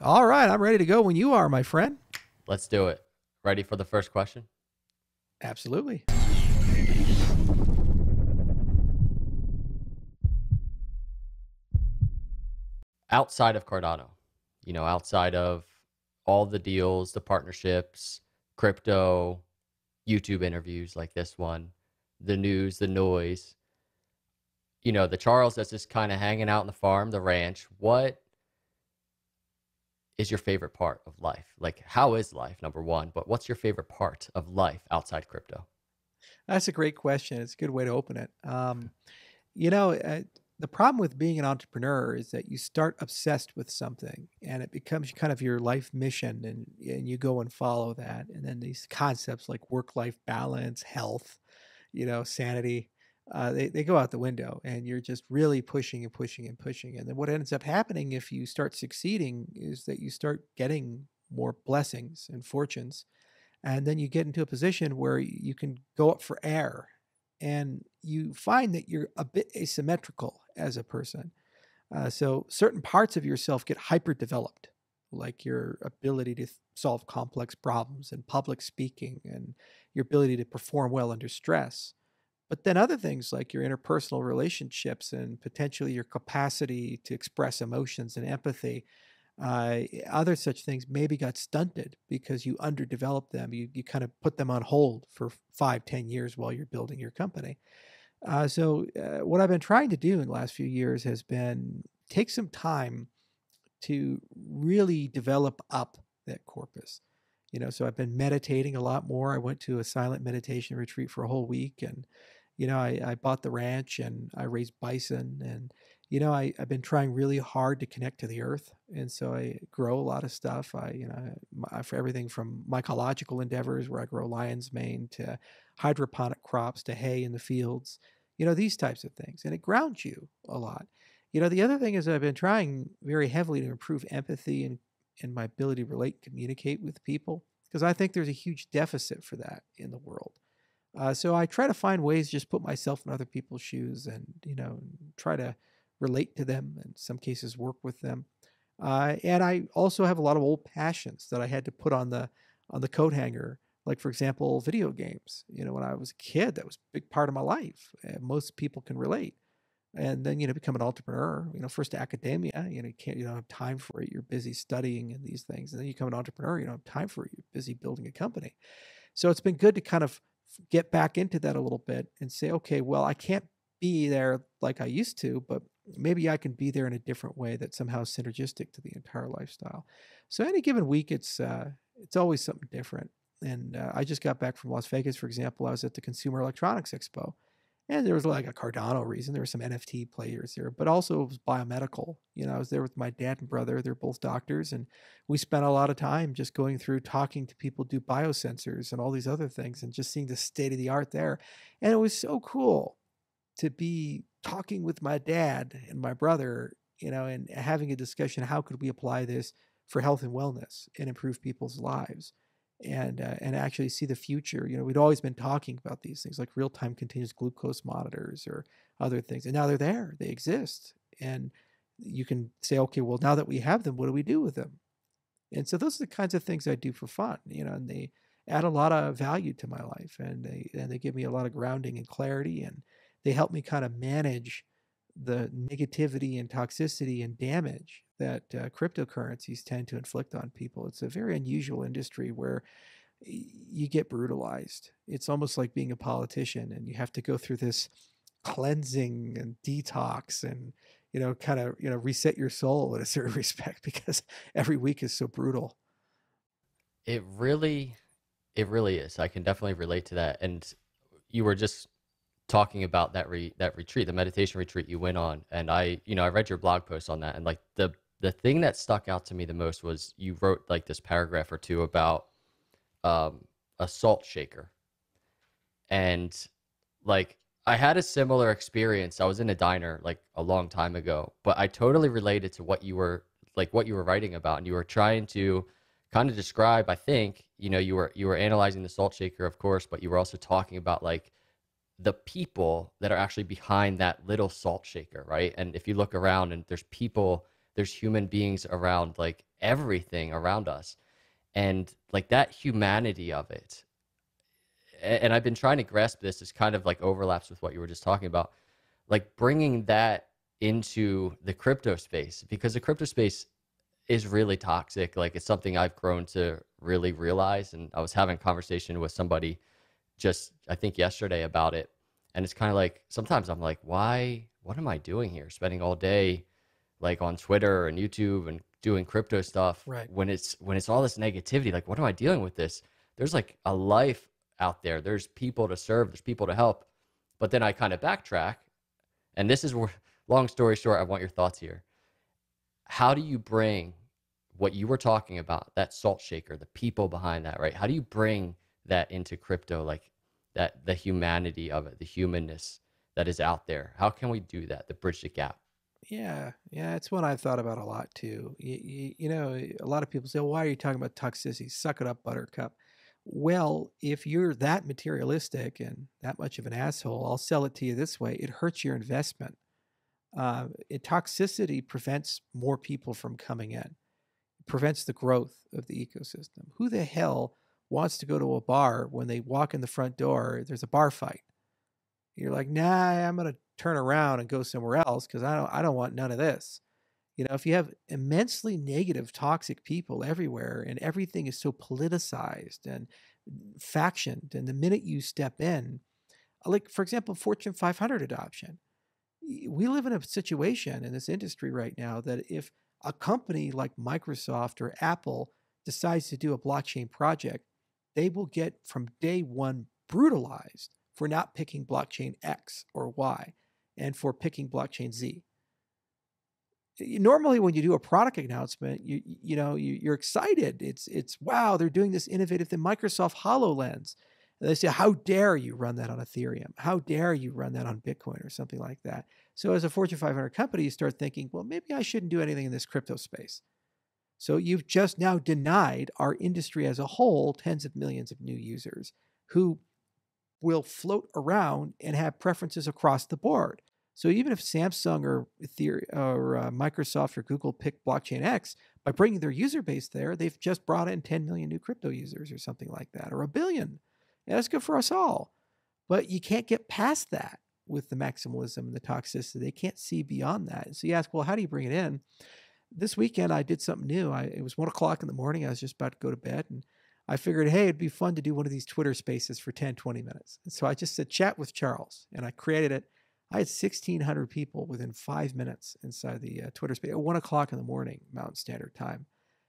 All right, I'm ready to go when you are, my friend. Let's do it. Ready for the first question? Absolutely. Outside of Cardano, you know, outside of all the deals, the partnerships, crypto, YouTube interviews like this one, the news, the noise, you know, the Charles that's just kind of hanging out in the farm, the ranch. What is your favorite part of life? Like, how is life, number one? But what's your favorite part of life outside crypto? That's a great question. It's a good way to open it. Um, you know, uh, the problem with being an entrepreneur is that you start obsessed with something and it becomes kind of your life mission and, and you go and follow that. And then these concepts like work life balance, health, you know, sanity, uh, they, they go out the window and you're just really pushing and pushing and pushing. And then what ends up happening if you start succeeding is that you start getting more blessings and fortunes. And then you get into a position where you can go up for air and you find that you're a bit asymmetrical as a person. Uh, so certain parts of yourself get hyper developed, like your ability to solve complex problems and public speaking and your ability to perform well under stress. But then other things like your interpersonal relationships and potentially your capacity to express emotions and empathy, uh, other such things maybe got stunted because you underdeveloped them. You, you kind of put them on hold for five, ten years while you're building your company. Uh, so, uh, what I've been trying to do in the last few years has been take some time to really develop up that corpus. You know, so I've been meditating a lot more. I went to a silent meditation retreat for a whole week and you know, I, I bought the ranch and I raised bison and, you know, I, I've been trying really hard to connect to the earth. And so I grow a lot of stuff. I, you know, my, for everything from mycological endeavors where I grow lion's mane to hydroponic crops to hay in the fields, you know, these types of things. And it grounds you a lot. You know, the other thing is I've been trying very heavily to improve empathy and, and my ability to relate, and communicate with people, because I think there's a huge deficit for that in the world. Uh, so I try to find ways to just put myself in other people's shoes and, you know, try to relate to them, in some cases work with them. Uh, and I also have a lot of old passions that I had to put on the on the coat hanger. Like for example, video games. You know, when I was a kid, that was a big part of my life. Most people can relate. And then you know, become an entrepreneur. You know, first academia. You know, you can't you don't have time for it. You're busy studying and these things. And then you become an entrepreneur. You don't have time for it. You're busy building a company. So it's been good to kind of get back into that a little bit and say, okay, well, I can't be there like I used to, but maybe I can be there in a different way that's somehow synergistic to the entire lifestyle. So any given week, it's uh, it's always something different. And uh, I just got back from Las Vegas, for example. I was at the Consumer Electronics Expo, and there was like a Cardano reason. There were some NFT players there, but also it was biomedical. You know, I was there with my dad and brother. They're both doctors, and we spent a lot of time just going through talking to people do biosensors and all these other things, and just seeing the state of the art there. And it was so cool to be talking with my dad and my brother, you know, and having a discussion. How could we apply this for health and wellness and improve people's lives? And uh, and actually see the future. You know, we'd always been talking about these things like real time continuous glucose monitors or other things, and now they're there. They exist, and you can say, okay, well, now that we have them, what do we do with them? And so those are the kinds of things I do for fun. You know, and they add a lot of value to my life, and they and they give me a lot of grounding and clarity, and they help me kind of manage the negativity and toxicity and damage that uh, cryptocurrencies tend to inflict on people. It's a very unusual industry where you get brutalized. It's almost like being a politician and you have to go through this cleansing and detox and you know kind of you know reset your soul in a certain respect because every week is so brutal. It really it really is. I can definitely relate to that and you were just talking about that re- that retreat, the meditation retreat you went on, and I, you know, I read your blog post on that, and like the the thing that stuck out to me the most was you wrote like this paragraph or two about um, a salt shaker, and like I had a similar experience. I was in a diner like a long time ago, but I totally related to what you were like what you were writing about, and you were trying to kind of describe. I think you know you were you were analyzing the salt shaker, of course, but you were also talking about like the people that are actually behind that little salt shaker, right? And if you look around and there's people, there's human beings around like everything around us. And like that humanity of it. And I've been trying to grasp this as kind of like overlaps with what you were just talking about, like bringing that into the crypto space because the crypto space is really toxic. Like it's something I've grown to really realize. And I was having a conversation with somebody just, I think yesterday about it. And it's kind of like sometimes I'm like, why, what am I doing here? Spending all day like on Twitter and YouTube and doing crypto stuff Right. when it's when it's all this negativity like what am i dealing with this? There's like a life out there. There's people to serve. There's people to help. But then i kind of backtrack and this is where long story short i want your thoughts here. How do you bring what you were talking about that salt shaker the people behind that right? How do you bring that into crypto like that the humanity of it the humanness that is out there how can we do that to bridge the gap Yeah, yeah, it's one I've thought about a lot too. You, you, you know, a lot of people say, "Why are you talking about toxicity? Suck it up, Buttercup." Well, if you're that materialistic and that much of an asshole, I'll sell it to you this way: it hurts your investment. Uh, it, toxicity prevents more people from coming in. Prevents the growth of the ecosystem. Who the hell wants to go to a bar when they walk in the front door? There's a bar fight. You're like, nah, I'm gonna turn around and go somewhere else because I don't I don't want none of this. You know, if you have immensely negative, toxic people everywhere and everything is so politicized and factioned, and the minute you step in, uh, like for example, Fortune 500 adoption, we live in a situation in this industry right now that if a company like Microsoft or Apple decides to do a blockchain project, they will get from day one brutalized for not picking blockchain X or Y and for picking blockchain Z. Normally, when you do a product announcement, you you know you, you're excited. It's it's wow, they're doing this innovative thing. Microsoft Hololens, and they say, "How dare you run that on Ethereum? How dare you run that on Bitcoin or something like that?" So, as a Fortune 500 company, you start thinking, "Well, maybe I shouldn't do anything in this crypto space." So you've just now denied our industry as a whole tens of millions of new users who will float around and have preferences across the board. So even if Samsung or or uh, Microsoft or Google pick blockchain X by bringing their user base there, they've just brought in 10 million new crypto users or something like that, or a billion. Yeah, that's good for us all. But you can't get past that with the maximalism and the toxicity. They can't see beyond that. So you ask, well, how do you bring it in? This weekend I did something new. I, it was one o'clock in the morning. I was just about to go to bed and I figured, hey, it'd be fun to do one of these Twitter spaces for 10, 20 minutes. And so I just said, chat with Charles. And I created it. I had 1,600 people within five minutes inside the uh, Twitter space at one o'clock in the morning, Mountain Standard Time.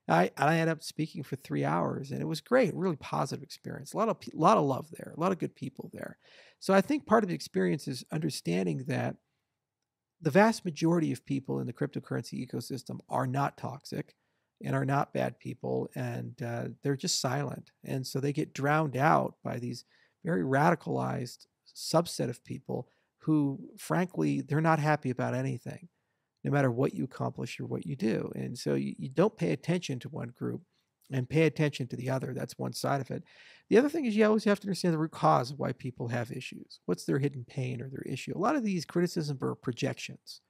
I, I ended up speaking for three hours and it was great, really positive experience. A lot of, pe- lot of love there, a lot of good people there. So I think part of the experience is understanding that the vast majority of people in the cryptocurrency ecosystem are not toxic and are not bad people and uh, they're just silent. And so they get drowned out by these very radicalized subset of people who frankly they're not happy about anything no matter what you accomplish or what you do. And so you, you don't pay attention to one group and pay attention to the other that's one side of it the other thing is you always have to understand the root cause of why people have issues what's their hidden pain or their issue a lot of these criticisms are projections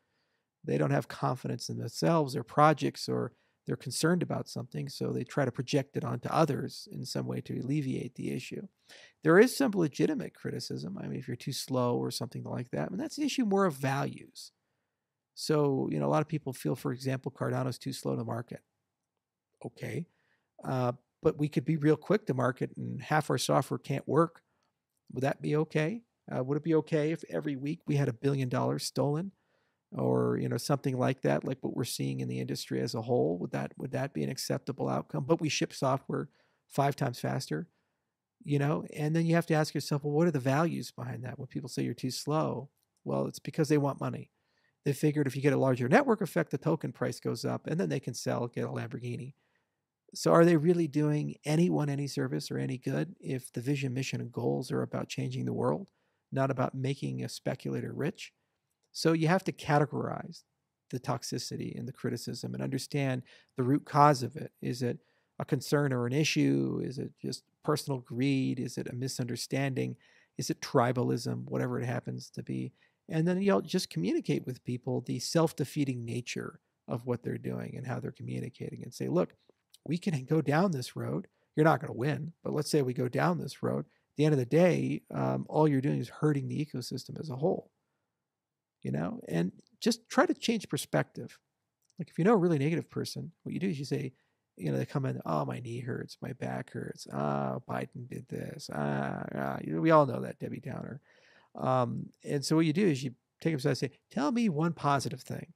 they don't have confidence in themselves or projects or they're concerned about something, so they try to project it onto others in some way to alleviate the issue. There is some legitimate criticism. I mean, if you're too slow or something like that, and that's the issue more of values. So, you know, a lot of people feel, for example, Cardano's too slow to market. Okay. Uh, but we could be real quick to market and half our software can't work. Would that be okay? Uh, would it be okay if every week we had a billion dollars stolen? or you know something like that like what we're seeing in the industry as a whole would that would that be an acceptable outcome but we ship software five times faster you know and then you have to ask yourself well what are the values behind that when people say you're too slow well it's because they want money they figured if you get a larger network effect the token price goes up and then they can sell get a lamborghini so are they really doing anyone any service or any good if the vision mission and goals are about changing the world not about making a speculator rich so you have to categorize the toxicity and the criticism and understand the root cause of it. Is it a concern or an issue? Is it just personal greed? Is it a misunderstanding? Is it tribalism? Whatever it happens to be. And then you'll just communicate with people the self defeating nature of what they're doing and how they're communicating and say, look, we can go down this road. You're not going to win, but let's say we go down this road. At the end of the day, um, all you're doing is hurting the ecosystem as a whole. You know, and just try to change perspective. Like if you know a really negative person, what you do is you say, you know, they come in, oh, my knee hurts, my back hurts. Ah, oh, Biden did this. Ah, ah. we all know that Debbie Downer. Um, and so what you do is you take them aside and say, tell me one positive thing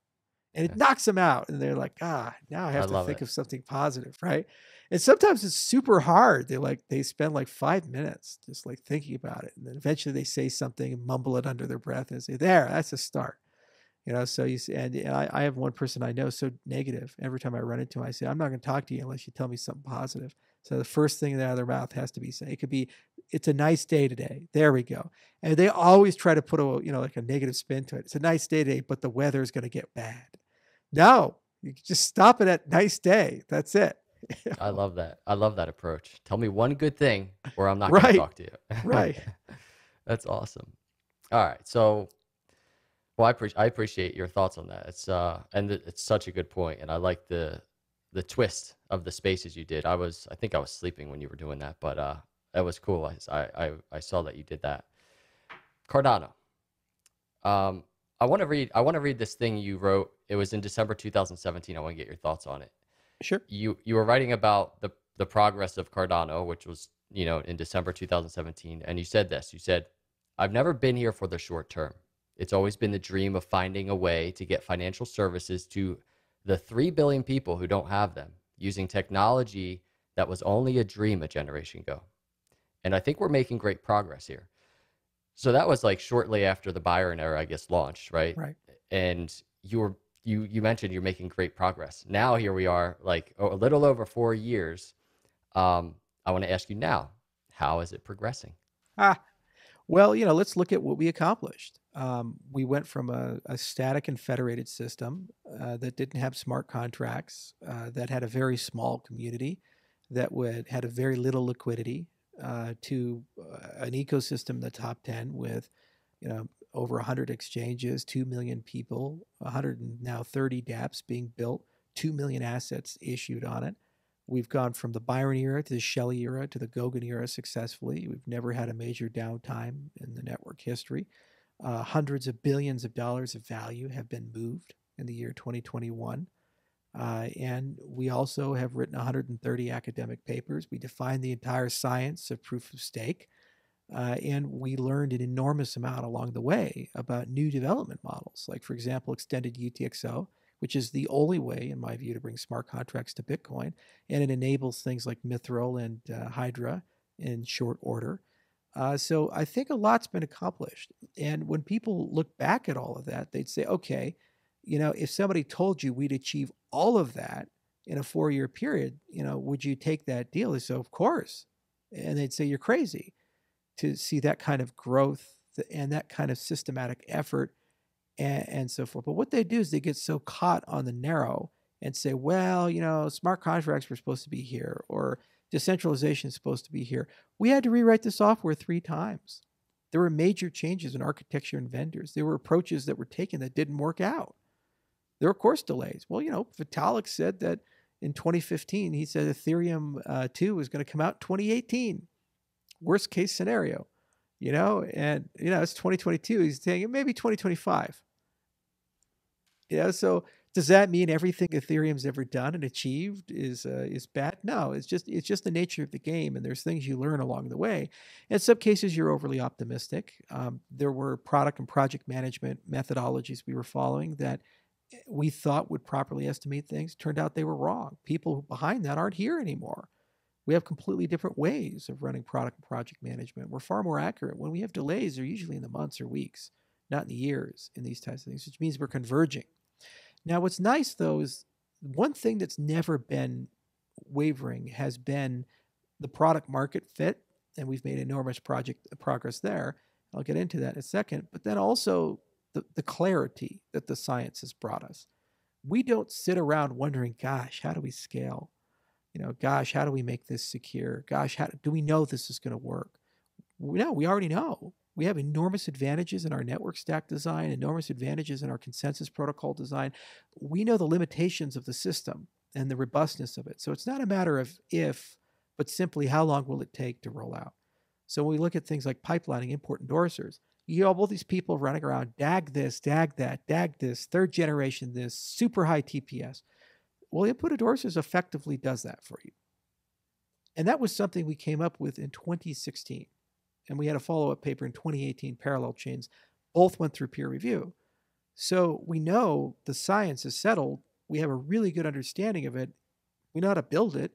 and it knocks them out and they're like ah now i have I to think it. of something positive right and sometimes it's super hard they like they spend like five minutes just like thinking about it and then eventually they say something and mumble it under their breath and say there that's a start you know so you see and, and I, I have one person i know so negative every time i run into him i say i'm not going to talk to you unless you tell me something positive so the first thing out of their mouth has to be say it could be it's a nice day today. There we go. And they always try to put a you know like a negative spin to it. It's a nice day today, but the weather is going to get bad. No, you just stop it at nice day. That's it. I love that. I love that approach. Tell me one good thing, or I'm not right. going to talk to you. right. That's awesome. All right. So, well, I, pre- I appreciate your thoughts on that. It's uh, and it's such a good point, and I like the the twist of the spaces you did. I was, I think I was sleeping when you were doing that, but uh, that was cool. I I I saw that you did that. Cardano. Um, I want to read. I want to read this thing you wrote. It was in December 2017. I want to get your thoughts on it. Sure. You you were writing about the the progress of Cardano, which was you know in December 2017, and you said this. You said, "I've never been here for the short term. It's always been the dream of finding a way to get financial services to the three billion people who don't have them, using technology that was only a dream a generation ago." And I think we're making great progress here. So that was like shortly after the Byron era, I guess, launched, right? Right. And you were you you mentioned you're making great progress. Now here we are, like a little over four years. Um, I want to ask you now, how is it progressing? Ah, well, you know, let's look at what we accomplished. Um, we went from a, a, static and federated system uh, that didn't have smart contracts, uh, that had a very small community, that would had a very little liquidity, uh, to uh, an ecosystem the top 10 with you know over 100 exchanges 2 million people 100 now 30 dapps being built 2 million assets issued on it. We've gone from the byron era to the shelley era to the goguen era successfully. We've never had a major downtime in the network history. Uh, hundreds of billions of dollars of value have been moved in the year 2021 uh, and we also have written 130 academic papers. We defined the entire science of proof of stake. Uh, and we learned an enormous amount along the way about new development models, like, for example, extended UTXO, which is the only way, in my view, to bring smart contracts to Bitcoin. And it enables things like Mithril and uh, Hydra in short order. Uh, so I think a lot's been accomplished. And when people look back at all of that, they'd say, okay, you know, if somebody told you we'd achieve all of that in a four year period, you know, would you take that deal? They say, of course. And they'd say, you're crazy to see that kind of growth and that kind of systematic effort and, and so forth. But what they do is they get so caught on the narrow and say, well, you know, smart contracts were supposed to be here or decentralization is supposed to be here. We had to rewrite the software three times. There were major changes in architecture and vendors. There were approaches that were taken that didn't work out. There were course delays. Well, you know, Vitalik said that in 2015, he said Ethereum uh, 2 was going to come out 2018. Worst case scenario, you know, and, you know, it's 2022. He's saying maybe 2025. You know, so does that mean everything Ethereum's ever done and achieved is uh, is bad? No, it's just it's just the nature of the game, and there's things you learn along the way. In some cases, you're overly optimistic. Um, there were product and project management methodologies we were following that Eh, we thought would properly estimate things turned out they were wrong. People behind that aren't here anymore. We have completely different ways of running product and project management. We're far more accurate. When we have delays, they're usually in the months or weeks, not in the years in these types of things, which means we're converging. Now, what's nice though is one thing that's never been wavering has been the product market fit, and we've made enormous project progress there. I'll get into that in a second. But then also the, the clarity that the science has brought us. We don't sit around wondering, gosh, how do we scale? You know, gosh, how do we make this secure? Gosh, how do we know this is going to work? No, we already know. We have enormous advantages in our network stack design, enormous advantages in our consensus protocol design. We know the limitations of the system and the robustness of it. So it's not a matter of if, but simply how long will it take to roll out. So when we look at things like pipelining, input endorsers, you have all these people running around, DAG this, DAG that, DAG this, third generation this, super high TPS. Well, input endorsers effectively does that for you. And that was something we came up with in 2016. And we had a follow up paper in 2018, Parallel Chains. Both went through peer review. So we know the science is settled. We have a really good understanding of it. We know how to build it.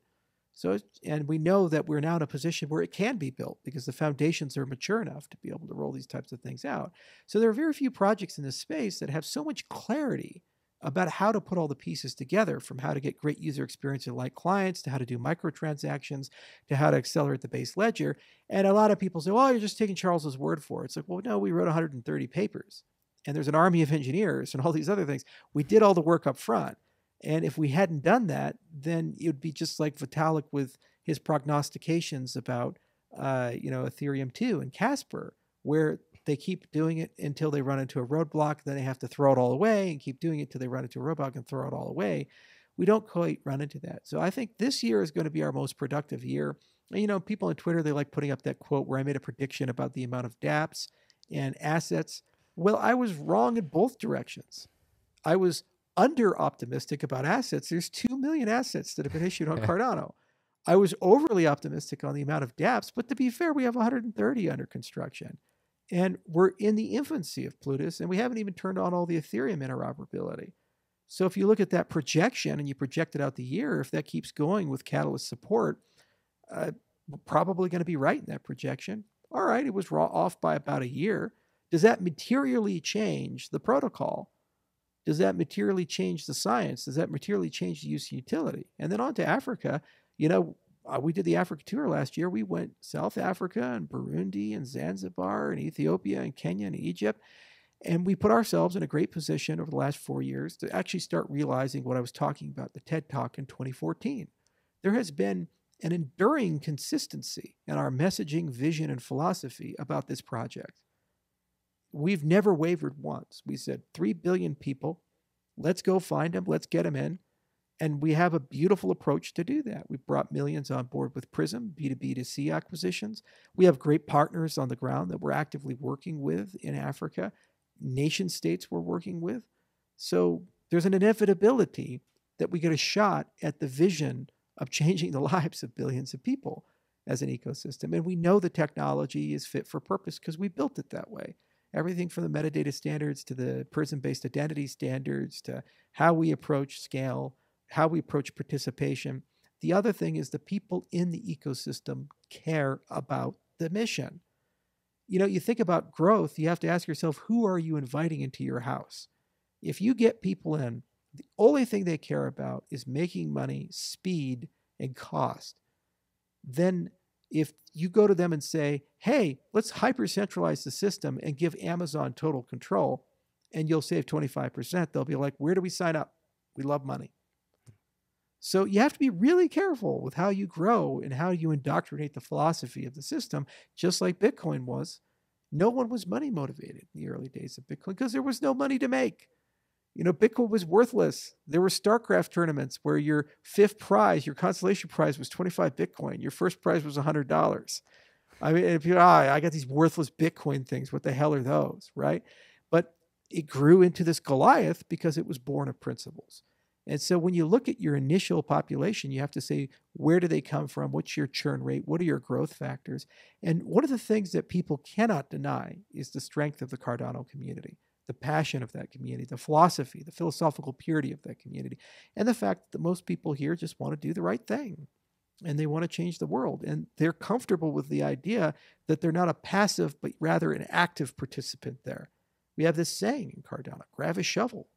So, and we know that we're now in a position where it can be built because the foundations are mature enough to be able to roll these types of things out. So, there are very few projects in this space that have so much clarity about how to put all the pieces together from how to get great user experience in like clients to how to do microtransactions to how to accelerate the base ledger. And a lot of people say, well, you're just taking Charles's word for it. It's like, well, no, we wrote 130 papers and there's an army of engineers and all these other things. We did all the work up front. And if we hadn't done that, then it would be just like Vitalik with his prognostications about, uh, you know, Ethereum 2 and Casper, where they keep doing it until they run into a roadblock. Then they have to throw it all away and keep doing it until they run into a roadblock and throw it all away. We don't quite run into that. So I think this year is going to be our most productive year. And, you know, people on Twitter, they like putting up that quote where I made a prediction about the amount of dApps and assets. Well, I was wrong in both directions. I was under optimistic about assets. There's 2 million assets that have been issued on Cardano. I was overly optimistic on the amount of dApps, but to be fair, we have 130 under construction. And we're in the infancy of Plutus, and we haven't even turned on all the Ethereum interoperability. So if you look at that projection and you project it out the year, if that keeps going with Catalyst support, uh, we're probably going to be right in that projection. All right, it was raw off by about a year. Does that materially change the protocol? Does that materially change the science? Does that materially change the use of utility? And then on to Africa. You know, uh, we did the Africa tour last year. We went South Africa and Burundi and Zanzibar and Ethiopia and Kenya and Egypt. And we put ourselves in a great position over the last four years to actually start realizing what I was talking about the TED Talk in 2014. There has been an enduring consistency in our messaging, vision, and philosophy about this project we've never wavered once. We said 3 billion people, let's go find them, let's get them in. And we have a beautiful approach to do that. We've brought millions on board with Prism, B2B to C acquisitions. We have great partners on the ground that we're actively working with in Africa, nation states we're working with. So there's an inevitability that we get a shot at the vision of changing the lives of billions of people as an ecosystem. And we know the technology is fit for purpose because we built it that way everything from the metadata standards to the prism based identity standards to how we approach scale, how we approach participation. The other thing is the people in the ecosystem care about the mission. You know, you think about growth, you have to ask yourself who are you inviting into your house? If you get people in, the only thing they care about is making money, speed, and cost. Then if you go to them and say, hey, let's hyper centralize the system and give Amazon total control, and you'll save 25%, they'll be like, where do we sign up? We love money. So you have to be really careful with how you grow and how you indoctrinate the philosophy of the system, just like Bitcoin was. No one was money motivated in the early days of Bitcoin because there was no money to make. You know, Bitcoin was worthless. There were StarCraft tournaments where your fifth prize, your consolation prize was 25 Bitcoin. Your first prize was $100. I mean, if you, ah, I got these worthless Bitcoin things. What the hell are those, right? But it grew into this Goliath because it was born of principles. And so when you look at your initial population, you have to say, where do they come from? What's your churn rate? What are your growth factors? And one of the things that people cannot deny is the strength of the Cardano community the passion of that community, the philosophy, the philosophical purity of that community, and the fact that most people here just want to do the right thing and they want to change the world. And they're comfortable with the idea that they're not a passive, but rather an active participant there. We have this saying in Cardano grab a shovel,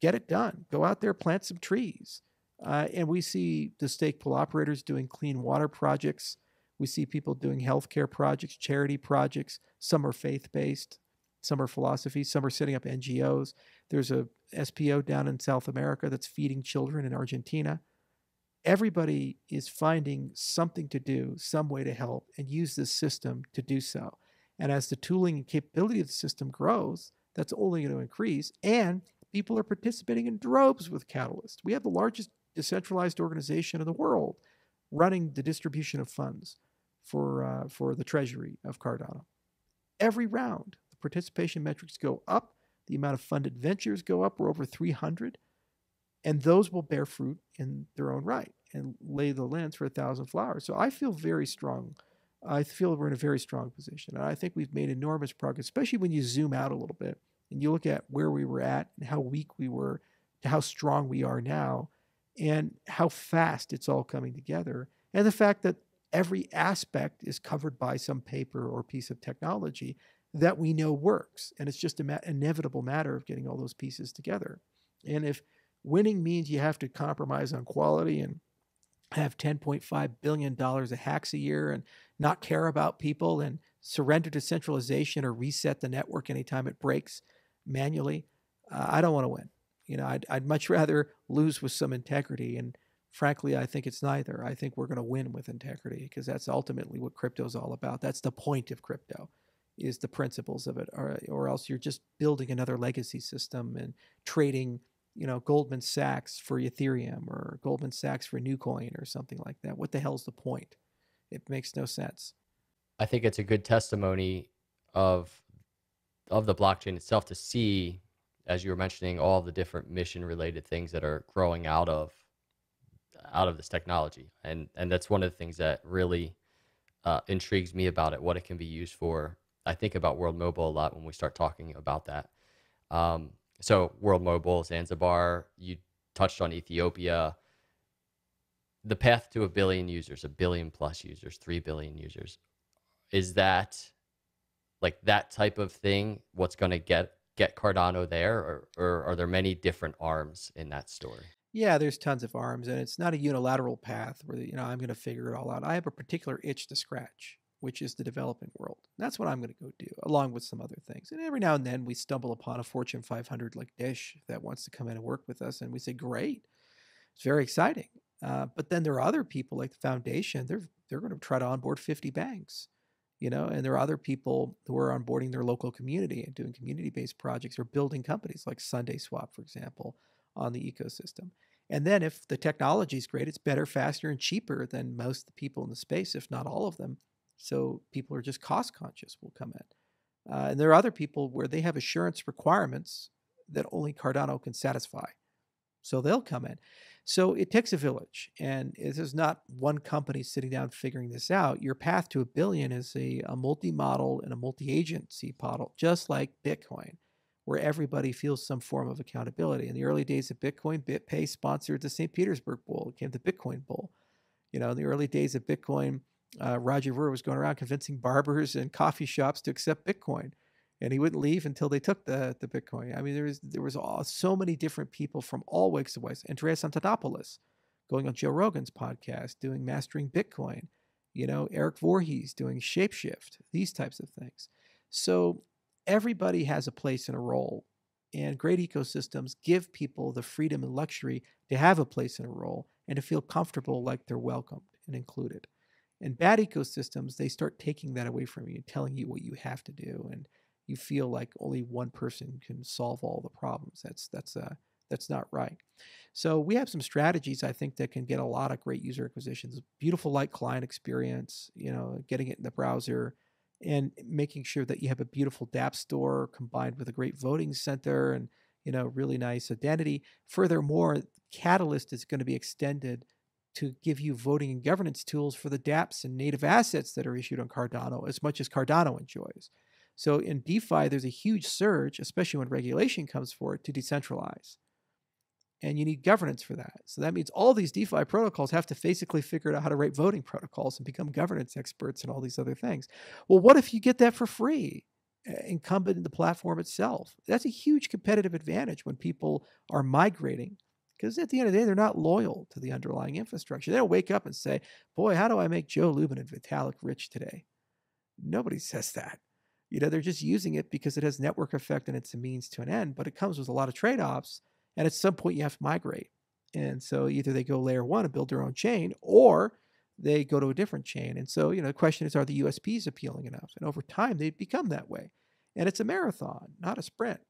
get it done, go out there, plant some trees. Uh, and we see the stake pool operators doing clean water projects. We see people doing healthcare projects, charity projects. Some are faith based. Some are philosophy. Some are setting up NGOs. There's a SPO down in South America that's feeding children in Argentina. Everybody is finding something to do, some way to help, and use this system to do so. And as the tooling and capability of the system grows, that's only going to increase. And people are participating in droves with Catalyst. We have the largest decentralized organization in the world running the distribution of funds for uh, for the treasury of Cardano. Every round, participation metrics go up. The amount of funded ventures go up. We're over 300, and those will bear fruit in their own right and lay the lens for a thousand flowers. So I feel very strong. I feel we're in a very strong position, and I think we've made enormous progress, especially when you zoom out a little bit and you look at where we were at and how weak we were to how strong we are now and how fast it's all coming together and the fact that every aspect is covered by some paper or piece of technology that we know works and it's just an inevitable matter of getting all those pieces together and if winning means you have to compromise on quality and have 10.5 billion dollars of hacks a year and not care about people and surrender to centralization or reset the network anytime it breaks manually, uh, I don't want to win. You know, I'd, I'd much rather lose with some integrity. And frankly, I think it's neither. I think we're going to win with integrity because that's ultimately what crypto is all about. That's the point of crypto is the principles of it or, or else you're just building another legacy system and trading you know goldman sachs for ethereum or goldman sachs for NuCoin or something like that. What the hell's the point? It makes no sense. I think it's a good testimony of of the blockchain itself to see, as you were mentioning, all the different mission related things that are growing out of out of this technology, and and that's one of the things that really uh, intrigues me about it, what it can be used for. I think about World Mobile a lot when we start talking about that. Um, so World Mobile, Zanzibar, you touched on Ethiopia. The path to a billion users, a billion plus users, three billion users, is that like that type of thing what's going to get get Cardano there or, or are there many different arms in that story? Yeah, there's tons of arms and it's not a unilateral path where you know I'm going to figure it all out. I have a particular itch to scratch, which is the developing world. That's what I'm going to go do along with some other things. And every now and then we stumble upon a Fortune 500 like Dish that wants to come in and work with us and we say great. It's very exciting. Uh, but then there are other people like the foundation. They're they're going to try to onboard 50 banks you know and there are other people who are onboarding their local community and doing community-based projects or building companies like SundaeSwap for example on the ecosystem and then if the technology is great it's better faster and cheaper than most the people in the space if not all of them so people are just cost conscious will come in uh, and there are other people where they have assurance requirements that only cardano can satisfy so they'll come in so it takes a village, and this is not one company sitting down figuring this out. Your path to a billion is a, a multi model and a multi agency model, just like Bitcoin, where everybody feels some form of accountability. In the early days of Bitcoin, BitPay sponsored the St. Petersburg Bowl, it became the Bitcoin Bowl. You know, in the early days of Bitcoin, uh, Roger Ver was going around convincing barbers and coffee shops to accept Bitcoin and he wouldn't leave until they took the the Bitcoin. I mean, there was there was all, so many different people from all wakes of ways. Andreas Antonopoulos going on Joe Rogan's podcast, doing mastering Bitcoin. You know, Eric Voorhees doing Shapeshift. These types of things. So everybody has a place and a role, and great ecosystems give people the freedom and luxury to have a place and a role and to feel comfortable like they're welcomed and included. And bad ecosystems, they start taking that away from you, telling you what you have to do, and you feel like only one person can solve all the problems. That's that's uh, that's not right. So we have some strategies I think that can get a lot of great user acquisitions. Beautiful light client experience, you know, getting it in the browser and making sure that you have a beautiful dApp store combined with a great voting center and you know really nice identity. Furthermore, Catalyst is going to be extended to give you voting and governance tools for the dApps and native assets that are issued on Cardano as much as Cardano enjoys. So in DeFi, there's a huge surge, especially when regulation comes forward, to decentralize. And you need governance for that. So that means all these DeFi protocols have to basically figure out how to write voting protocols and become governance experts and all these other things. Well, what if you get that for free? Eh, incumbent in the platform itself. That's a huge competitive advantage when people are migrating because at the end of the day, they're not loyal to the underlying infrastructure. They don't wake up and say, Boy, how do I make Joe Lubin and Vitalik rich today? Nobody says that. You know, they're just using it because it has network effect and it's a means to an end, but it comes with a lot of trade offs. And at some point, you have to migrate. And so either they go layer one and build their own chain, or they go to a different chain. And so, you know, the question is, are the USPs appealing enough? And over time, they become that way. And it's a marathon, not a sprint.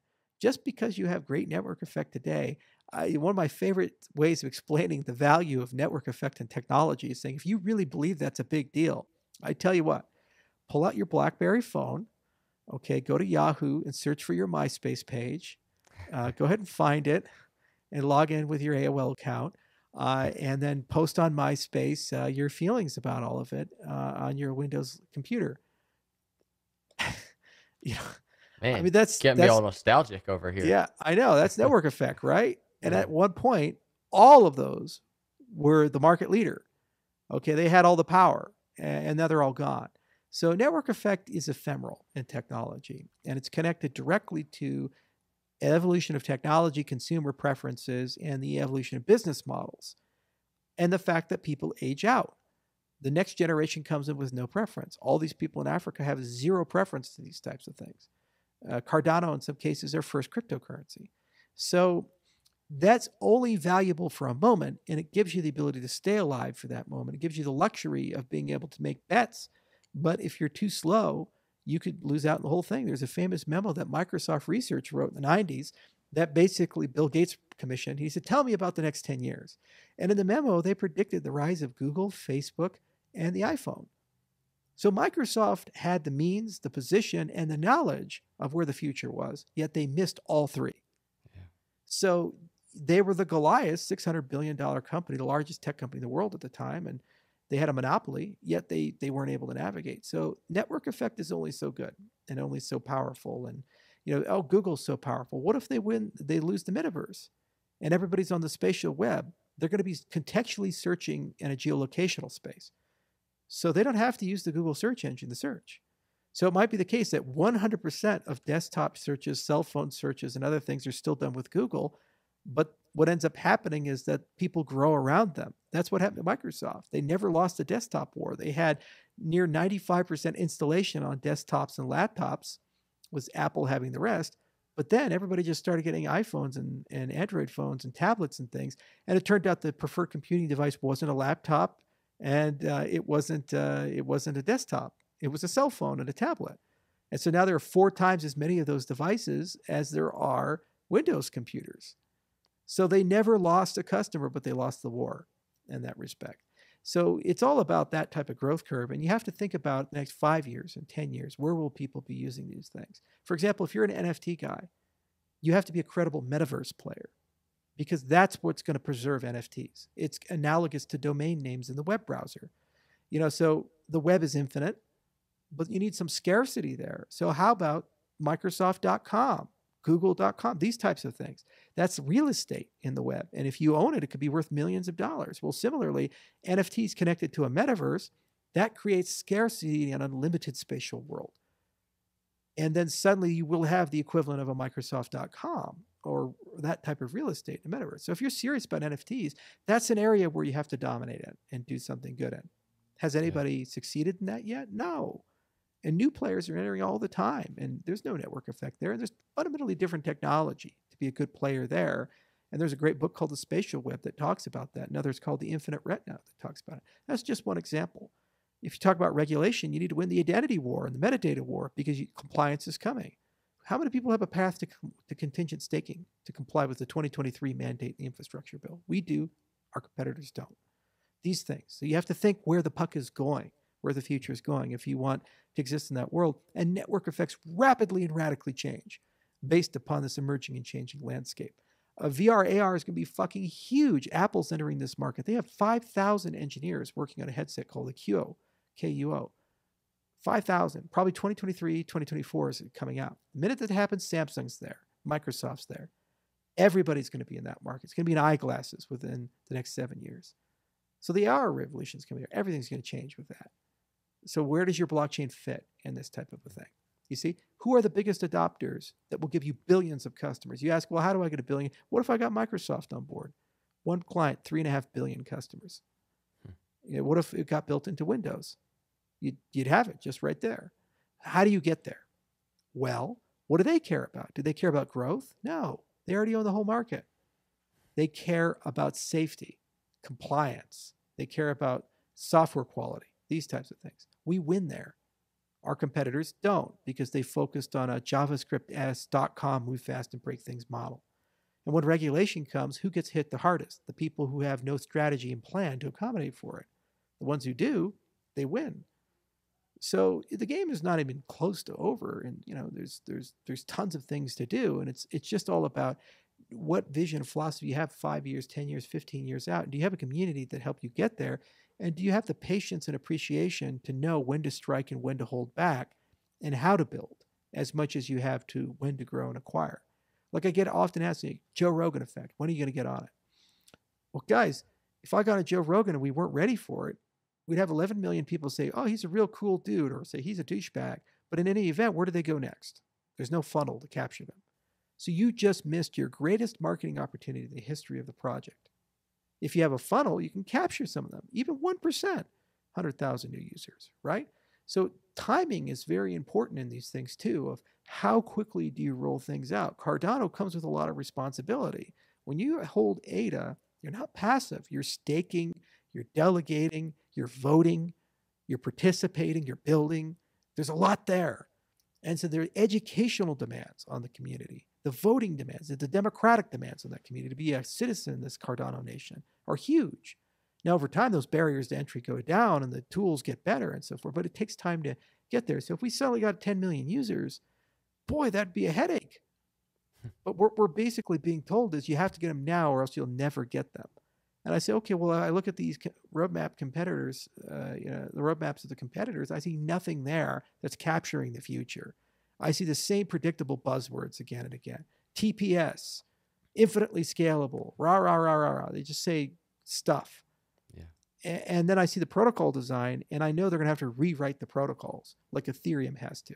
Just because you have great network effect today, I, one of my favorite ways of explaining the value of network effect and technology is saying if you really believe that's a big deal, I tell you what, pull out your BlackBerry phone, okay, go to Yahoo and search for your MySpace page. Uh, go ahead and find it and log in with your AOL account. Uh, and then post on MySpace uh, your feelings about all of it uh, on your Windows computer. you know, Man, I mean that's getting that's, me all nostalgic over here. Yeah, I know that's network effect, right? And at one point, all of those were the market leader. Okay, they had all the power, and now they're all gone. So network effect is ephemeral in technology, and it's connected directly to evolution of technology, consumer preferences, and the evolution of business models, and the fact that people age out. The next generation comes in with no preference. All these people in Africa have zero preference to these types of things. Uh, Cardano, in some cases, their first cryptocurrency. So that's only valuable for a moment, and it gives you the ability to stay alive for that moment. It gives you the luxury of being able to make bets. But if you're too slow, you could lose out in the whole thing. There's a famous memo that Microsoft Research wrote in the 90s that basically Bill Gates commissioned. He said, Tell me about the next 10 years. And in the memo, they predicted the rise of Google, Facebook, and the iPhone. So Microsoft had the means, the position, and the knowledge of where the future was, yet they missed all three. Yeah. So they were the Goliath, $600 billion company, the largest tech company in the world at the time, and they had a monopoly, yet they, they weren't able to navigate. So network effect is only so good and only so powerful. And, you know, oh, Google's so powerful. What if they win, they lose the metaverse and everybody's on the spatial web? They're going to be contextually searching in a geolocational space. So they don't have to use the Google search engine to search. So it might be the case that 100% of desktop searches, cell phone searches, and other things are still done with Google. But what ends up happening is that people grow around them. That's what happened to Microsoft. They never lost the desktop war. They had near 95% installation on desktops and laptops, with Apple having the rest. But then everybody just started getting iPhones and, and Android phones and tablets and things. And it turned out the preferred computing device wasn't a laptop and uh, it wasn't uh, it wasn't a desktop. It was a cell phone and a tablet. And so now there are four times as many of those devices as there are Windows computers. So they never lost a customer, but they lost the war in that respect. So it's all about that type of growth curve. And you have to think about the next five years and 10 years where will people be using these things? For example, if you're an NFT guy, you have to be a credible metaverse player because that's what's going to preserve NFTs. It's analogous to domain names in the web browser. You know, so the web is infinite, but you need some scarcity there. So how about Microsoft.com, Google.com, these types of things? That's real estate in the web. And if you own it, it could be worth millions of dollars. Well, similarly, NFTs connected to a metaverse, that creates scarcity in an unlimited spatial world. And then suddenly you will have the equivalent of a Microsoft.com or that type of real estate in the metaverse. So if you're serious about NFTs, that's an area where you have to dominate it and do something good in. Has anybody succeeded in that yet? No. And new players are entering all the time, and there's no network effect there. And there's fundamentally different technology to be a good player there. And there's a great book called The Spatial Web that talks about that. Another is called The Infinite Retina that talks about it. That's just one example. If you talk about regulation, you need to win the identity war and the metadata war because you, compliance is coming. How many people have a path to, to contingent staking to comply with the 2023 mandate in the infrastructure bill? We do, our competitors don't. These things. So you have to think where the puck is going, where the future is going if you want to exist in that world. And network effects rapidly and radically change based upon this emerging and changing landscape. Uh, VR AR is going to be fucking huge. Apple's entering this market. They have 5,000 engineers working on a headset called the QO, KUO. 5,000, probably 2023, 2024 is coming out. The minute that happens, Samsung's there, Microsoft's there. Everybody's going to be in that market. It's going to be in eyeglasses within the next seven years. So the AR revolution is coming here. Everything's going to change with that. So where does your blockchain fit in this type of a thing? You see, who are the biggest adopters that will give you billions of customers? You ask, well, how do I get a billion? What if I got Microsoft on board? One client, three and a half billion customers. Hmm. You know, what if it got built into Windows? You'd, you'd have it just right there. How do you get there? Well, what do they care about? Do they care about growth? No, they already own the whole market. They care about safety, compliance. They care about software quality, these types of things. We win there. Our competitors don't because they focused on a JavaScript move fast and break things model. And when regulation comes, who gets hit the hardest? The people who have no strategy and plan to accommodate for it. The ones who do, they win. So the game is not even close to over, and you know there's there's there's tons of things to do, and it's it's just all about what vision philosophy you have five years, ten years, fifteen years out. Do you have a community that help you get there, and do you have the patience and appreciation to know when to strike and when to hold back, and how to build as much as you have to when to grow and acquire. Like I get often asked, the Joe Rogan effect. When are you going to get on it? Well, guys, if I got a Joe Rogan and we weren't ready for it, we'd have 11 million people say, oh, he's a real cool dude, or say he's a douchebag. But in any event, where do they go next? There's no funnel to capture them. So you just missed your greatest marketing opportunity in the history of the project. If you have a funnel, you can capture some of them, even 1%, 100,000 new users, right? So timing is very important in these things too of how quickly do you roll things out? Cardano comes with a lot of responsibility. When you hold ADA, you're not passive. You're staking, you're delegating, you're voting, you're participating, you're building. There's a lot there. And so there are educational demands on the community, the voting demands, the democratic demands on that community to be a citizen in this Cardano nation are huge. Now, over time, those barriers to entry go down and the tools get better and so forth, but it takes time to get there. So if we suddenly got 10 million users, boy, that'd be a headache. Hmm. But what we're basically being told is you have to get them now or else you'll never get them. And I say, okay, well, I look at these roadmap competitors, uh, you know, the roadmaps of the competitors. I see nothing there that's capturing the future. I see the same predictable buzzwords again and again. TPS, infinitely scalable, rah, rah, rah, rah, rah. They just say stuff. Yeah. A- and then I see the protocol design, and I know they're going to have to rewrite the protocols like Ethereum has to,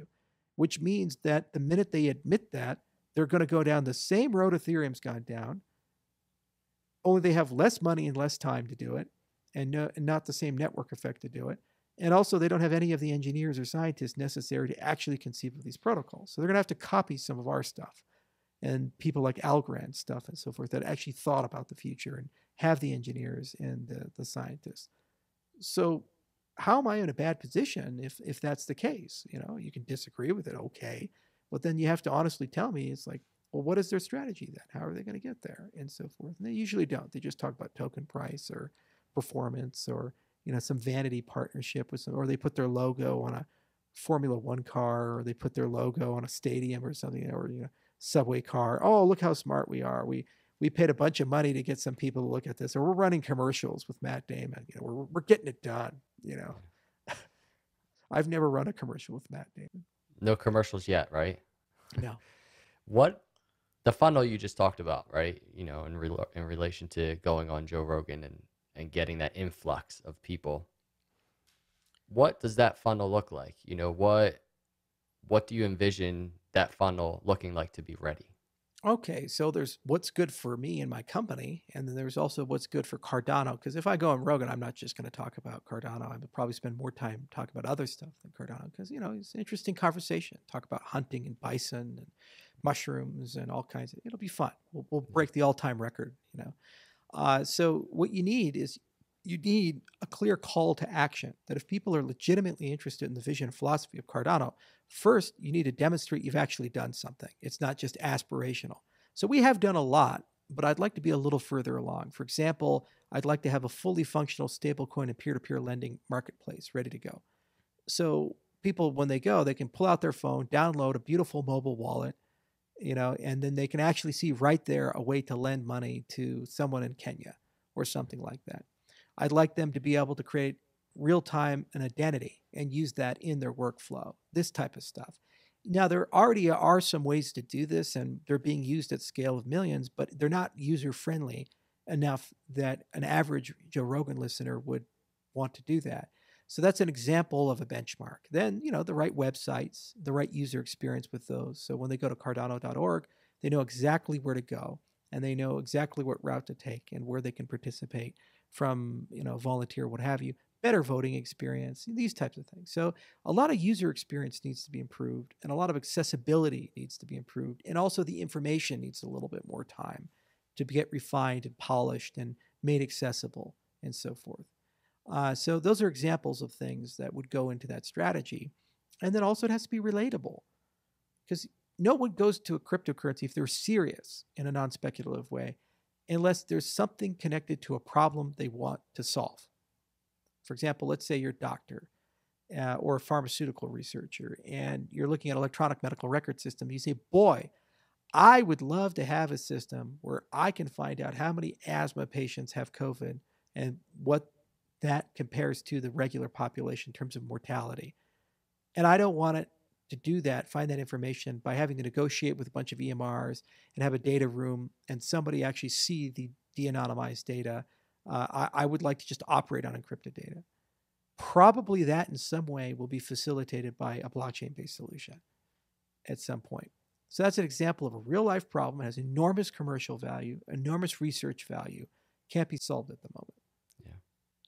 which means that the minute they admit that, they're going to go down the same road Ethereum's gone down – only they have less money and less time to do it and, no, and not the same network effect to do it. And also, they don't have any of the engineers or scientists necessary to actually conceive of these protocols. So they're going to have to copy some of our stuff and people like Algorand stuff and so forth that actually thought about the future and have the engineers and the, the scientists. So how am I in a bad position if if that's the case? You know, you can disagree with it, okay, but then you have to honestly tell me it's like well, what is their strategy then? How are they going to get there, and so forth? And they usually don't. They just talk about token price or performance or you know some vanity partnership with some, or they put their logo on a Formula One car, or they put their logo on a stadium or something, or you know subway car. Oh, look how smart we are. We we paid a bunch of money to get some people to look at this, or we're running commercials with Matt Damon. You know, we're we're getting it done. You know, I've never run a commercial with Matt Damon. No commercials yet, right? No. What the funnel you just talked about, right? You know, in re- in relation to going on Joe Rogan and and getting that influx of people. What does that funnel look like? You know, what what do you envision that funnel looking like to be ready? Okay, so there's what's good for me and my company, and then there's also what's good for Cardano. Because if I go on Rogan, I'm not just going to talk about Cardano. I would probably spend more time talking about other stuff than Cardano. Because you know it's an interesting conversation. Talk about hunting and bison and mushrooms and all kinds of. It'll be fun. We'll, we'll break the all-time record. You know, uh, so what you need is you need a clear call to action. That if people are legitimately interested in the vision and philosophy of Cardano, first you need to demonstrate you've actually done something. It's not just aspirational. So we have done a lot, but I'd like to be a little further along. For example, I'd like to have a fully functional stablecoin and peer-to-peer lending marketplace ready to go. So people, when they go, they can pull out their phone, download a beautiful mobile wallet, you know, and then they can actually see right there a way to lend money to someone in Kenya or something like that. I'd like them to be able to create real time an identity and use that in their workflow, this type of stuff. Now, there already are some ways to do this, and they're being used at scale of millions, but they're not user friendly enough that an average Joe Rogan listener would want to do that. So that's an example of a benchmark. Then, you know, the right websites, the right user experience with those. So when they go to cardano.org, they know exactly where to go and they know exactly what route to take and where they can participate from, you know, volunteer, what have you. Better voting experience, these types of things. So a lot of user experience needs to be improved and a lot of accessibility needs to be improved. And also the information needs a little bit more time to get refined and polished and made accessible and so forth. Uh, so those are examples of things that would go into that strategy. And then also it has to be relatable because no one goes to a cryptocurrency if they're serious in a non speculative way unless there's something connected to a problem they want to solve. For example, let's say you're a doctor uh, or a pharmaceutical researcher and you're looking at electronic medical record system. You say, boy, I would love to have a system where I can find out how many asthma patients have COVID and what that compares to the regular population in terms of mortality. And I don't want it to do that, find that information by having to negotiate with a bunch of EMRs and have a data room and somebody actually see the de-anonymized data. Uh, I, I would like to just operate on encrypted data. Probably that in some way will be facilitated by a blockchain-based solution at some point. So that's an example of a real life problem. It has enormous commercial value, enormous research value, can't be solved at the moment. Yeah.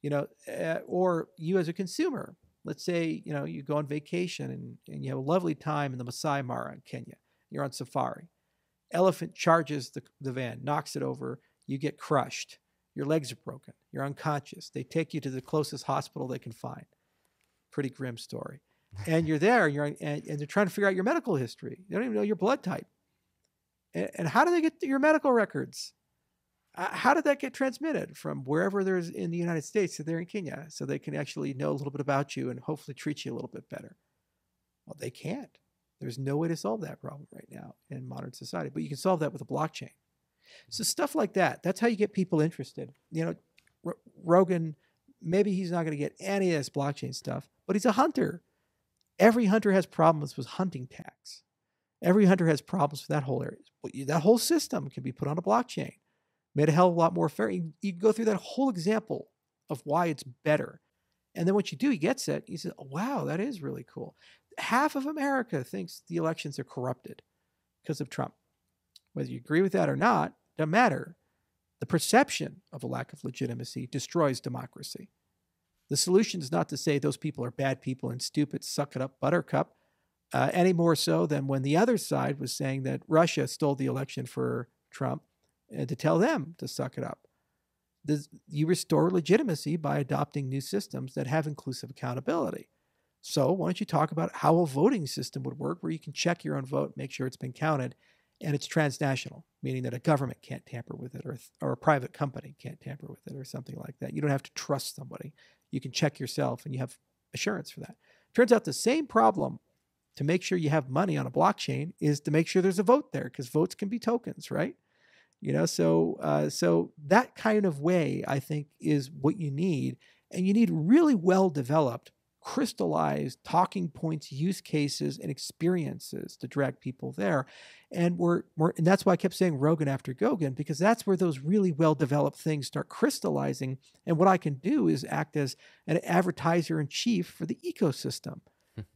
You know, uh, or you as a consumer, let's say, you know, you go on vacation and, and you have a lovely time in the Masai Mara in Kenya. You're on safari. Elephant charges the, the van, knocks it over. You get crushed. Your legs are broken. You're unconscious. They take you to the closest hospital they can find. Pretty grim story. And you're there, and you're and, and they're trying to figure out your medical history. They don't even know your blood type. And, and how do they get your medical records? Uh, how did that get transmitted from wherever there's in the United States to there in Kenya so they can actually know a little bit about you and hopefully treat you a little bit better? Well, they can't. There's no way to solve that problem right now in modern society, but you can solve that with a blockchain. So stuff like that. That's how you get people interested. You know, R- Rogan, maybe he's not going to get any of this blockchain stuff, but he's a hunter. Every hunter has problems with hunting tax. Every hunter has problems with that whole area. That whole system can be put on a blockchain made a hell of a lot more fair. You, go through that whole example of why it's better. And then once you do, he gets it. He says, oh, wow, that is really cool. Half of America thinks the elections are corrupted because of Trump. Whether you agree with that or not, doesn't matter. The perception of a lack of legitimacy destroys democracy. The solution is not to say those people are bad people and stupid, suck it up, buttercup, uh, any more so than when the other side was saying that Russia stole the election for Trump Uh, to tell them to suck it up. This, you restore legitimacy by adopting new systems that have inclusive accountability. So, why don't you talk about how a voting system would work where you can check your own vote, make sure it's been counted, and it's transnational, meaning that a government can't tamper with it or, or a private company can't tamper with it or something like that. You don't have to trust somebody. You can check yourself and you have assurance for that. Turns out the same problem to make sure you have money on a blockchain is to make sure there's a vote there because votes can be tokens, right? You know so uh, so that kind of way i think is what you need and you need really well developed crystallized talking points use cases and experiences to drag people there and we're, we're and that's why i kept saying rogan after gogan because that's where those really well developed things start crystallizing and what i can do is act as an advertiser in chief for the ecosystem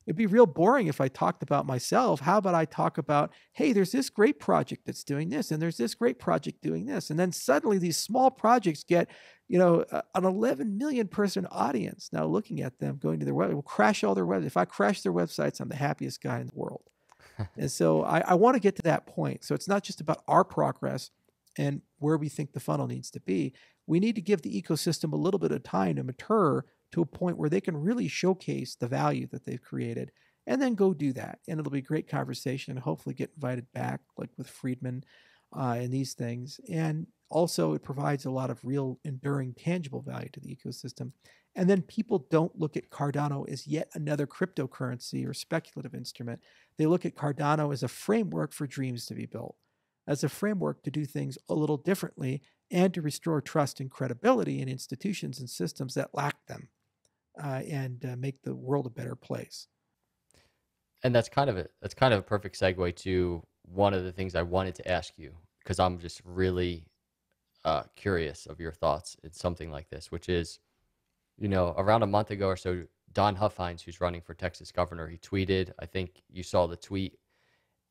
It'd be real boring if I talked about myself. How about I talk about, hey, there's this great project that's doing this, and there's this great project doing this. And then suddenly these small projects get, you know, an 11 million person audience now looking at them, going to their website, will crash all their websites. If I crash their websites, I'm the happiest guy in the world. and so I, I want to get to that point. So it's not just about our progress and where we think the funnel needs to be. We need to give the ecosystem a little bit of time to mature to a point where they can really showcase the value that they've created and then go do that. And it'll be a great conversation and hopefully get invited back, like with Fridman uh, and these things. And also, it provides a lot of real, enduring, tangible value to the ecosystem. And then people don't look at Cardano as yet another cryptocurrency or speculative instrument. They look at Cardano as a framework for dreams to be built, as a framework to do things a little differently and to restore trust and credibility in institutions and systems that lack them uh, and uh, make the world a better place. And that's kind of a That's kind of a perfect segue to one of the things I wanted to ask you because I'm just really uh, curious of your thoughts. It's something like this, which is, you know, around a month ago or so, Don Huffines, who's running for Texas governor, he tweeted. I think you saw the tweet,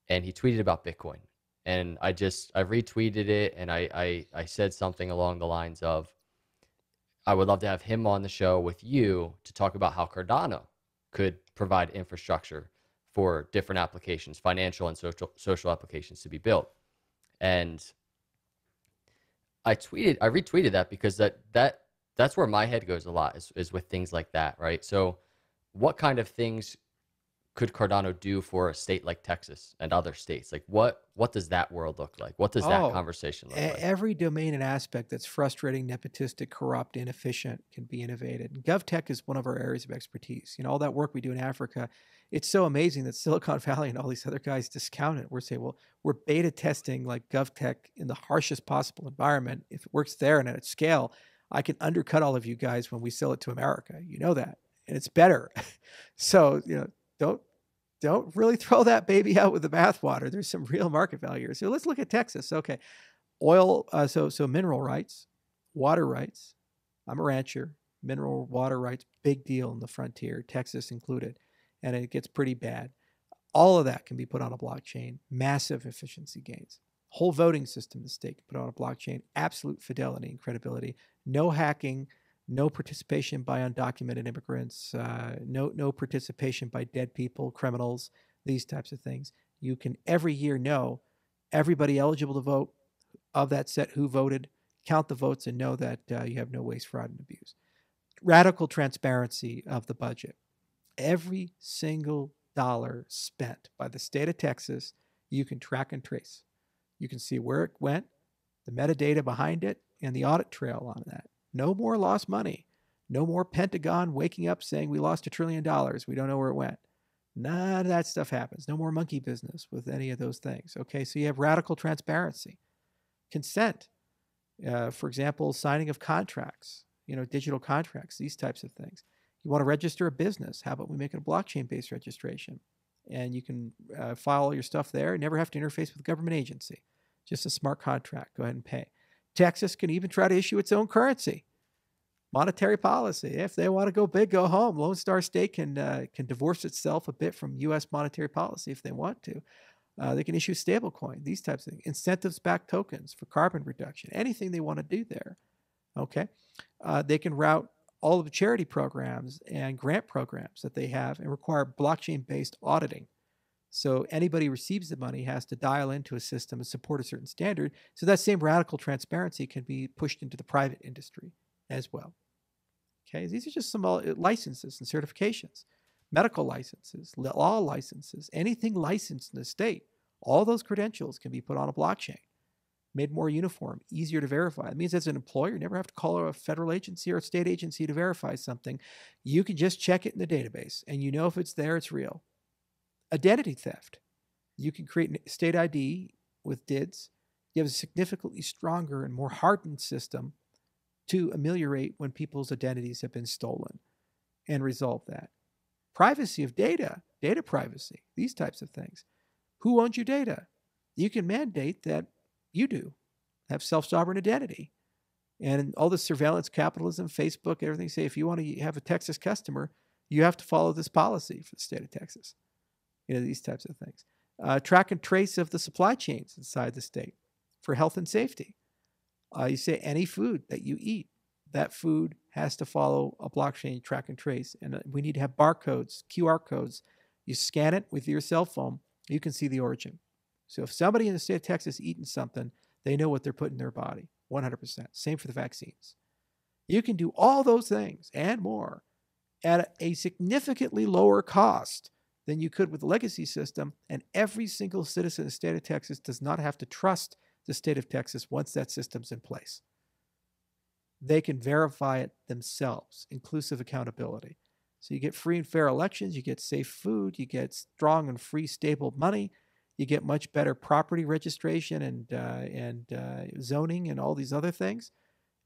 and he tweeted about Bitcoin. And I just I retweeted it, and I I, I said something along the lines of, I would love to have him on the show with you to talk about how Cardano could provide infrastructure for different applications, financial and social social applications to be built. And I tweeted, I retweeted that because that that that's where my head goes a lot is, is with things like that, right? So, what kind of things could Cardano do for a state like Texas and other states? Like what what does that world look like? What does that Oh, conversation look like? every domain and aspect that's frustrating, nepotistic, corrupt, inefficient can be innovated. And GovTech is one of our areas of expertise. You know, all that work we do in Africa, it's so amazing that Silicon Valley and all these other guys discount it. We're saying, well, we're beta testing like GovTech in the harshest possible environment. If it works there and at scale, I can undercut all of you guys when we sell it to America. You know that. And it's better. so, you know, don't don't really throw that baby out with the bathwater. There's some real market value here. So let's look at Texas. Okay. Oil uh, so so mineral rights water rights. I'm a rancher. Mineral water rights big deal in the frontier texas included and it gets pretty bad. All of that can be put on a blockchain. Massive efficiency gains. Whole voting system state can put on a blockchain. Absolute fidelity and credibility. No hacking no participation by undocumented immigrants uh, no no participation by dead people criminals these types of things you can every year know everybody eligible to vote of that set who voted, count the votes, and know that uh, you have no waste, fraud, and abuse. Radical transparency of the budget. Every single dollar spent by the state of Texas, you can track and trace. You can see where it went, the metadata behind it, and the audit trail on that. No more lost money. No more Pentagon waking up saying we lost a trillion dollars. We don't know where it went. None of that stuff happens. No more monkey business with any of those things. Okay, so you have radical transparency consent. Uh, for example, signing of contracts, you know, digital contracts, these types of things. You want to register a business? How about we make it a blockchain based registration? And you can uh, file all your stuff there, never have to interface with a government agency. Just a smart contract. Go ahead and pay. Texas can even try to issue its own currency. Monetary policy. If they want to go big, go home. Lone Star State can uh, can divorce itself a bit from U.S. monetary policy if they want to. Uh, they can issue stablecoin, these types of things, incentives backed tokens for carbon reduction, anything they want to do there. Okay. Uh, they can route all of the charity programs and grant programs that they have and require blockchain based auditing. So anybody who receives the money has to dial into a system and support a certain standard. So that same radical transparency can be pushed into the private industry as well. Okay, these are just some uh, licenses and certifications, medical licenses, law licenses, anything licensed in the state. All those credentials can be put on a blockchain, made more uniform, easier to verify. It means as an employer, you never have to call a federal agency or a state agency to verify something. You can just check it in the database and you know if it's there, it's real. Identity theft. You can create state ID with DIDs. You have a significantly stronger and more hardened system to ameliorate when people's identities have been stolen and resolve that. Privacy of data, data privacy, these types of things. Who owns your data? You can mandate that you do have self sovereign identity. And all the surveillance capitalism, Facebook, everything say if you want to have a Texas customer, you have to follow this policy for the state of Texas. You know, these types of things. Uh, track and trace of the supply chains inside the state for health and safety. Uh, you say any food that you eat, that food has to follow a blockchain track and trace. And uh, we need to have barcodes, QR codes. You scan it with your cell phone, you can see the origin. So if somebody in the state of Texas eating something, they know what they're putting in their body 100%. Same for the vaccines. You can do all those things and more at a significantly lower cost than you could with the legacy system. And every single citizen in the state of Texas does not have to trust the state of Texas once that system's in place. They can verify it themselves, inclusive accountability. So you get free and fair elections, you get safe food, you get strong and free, stable money, you get much better property registration and uh, and uh, zoning and all these other things,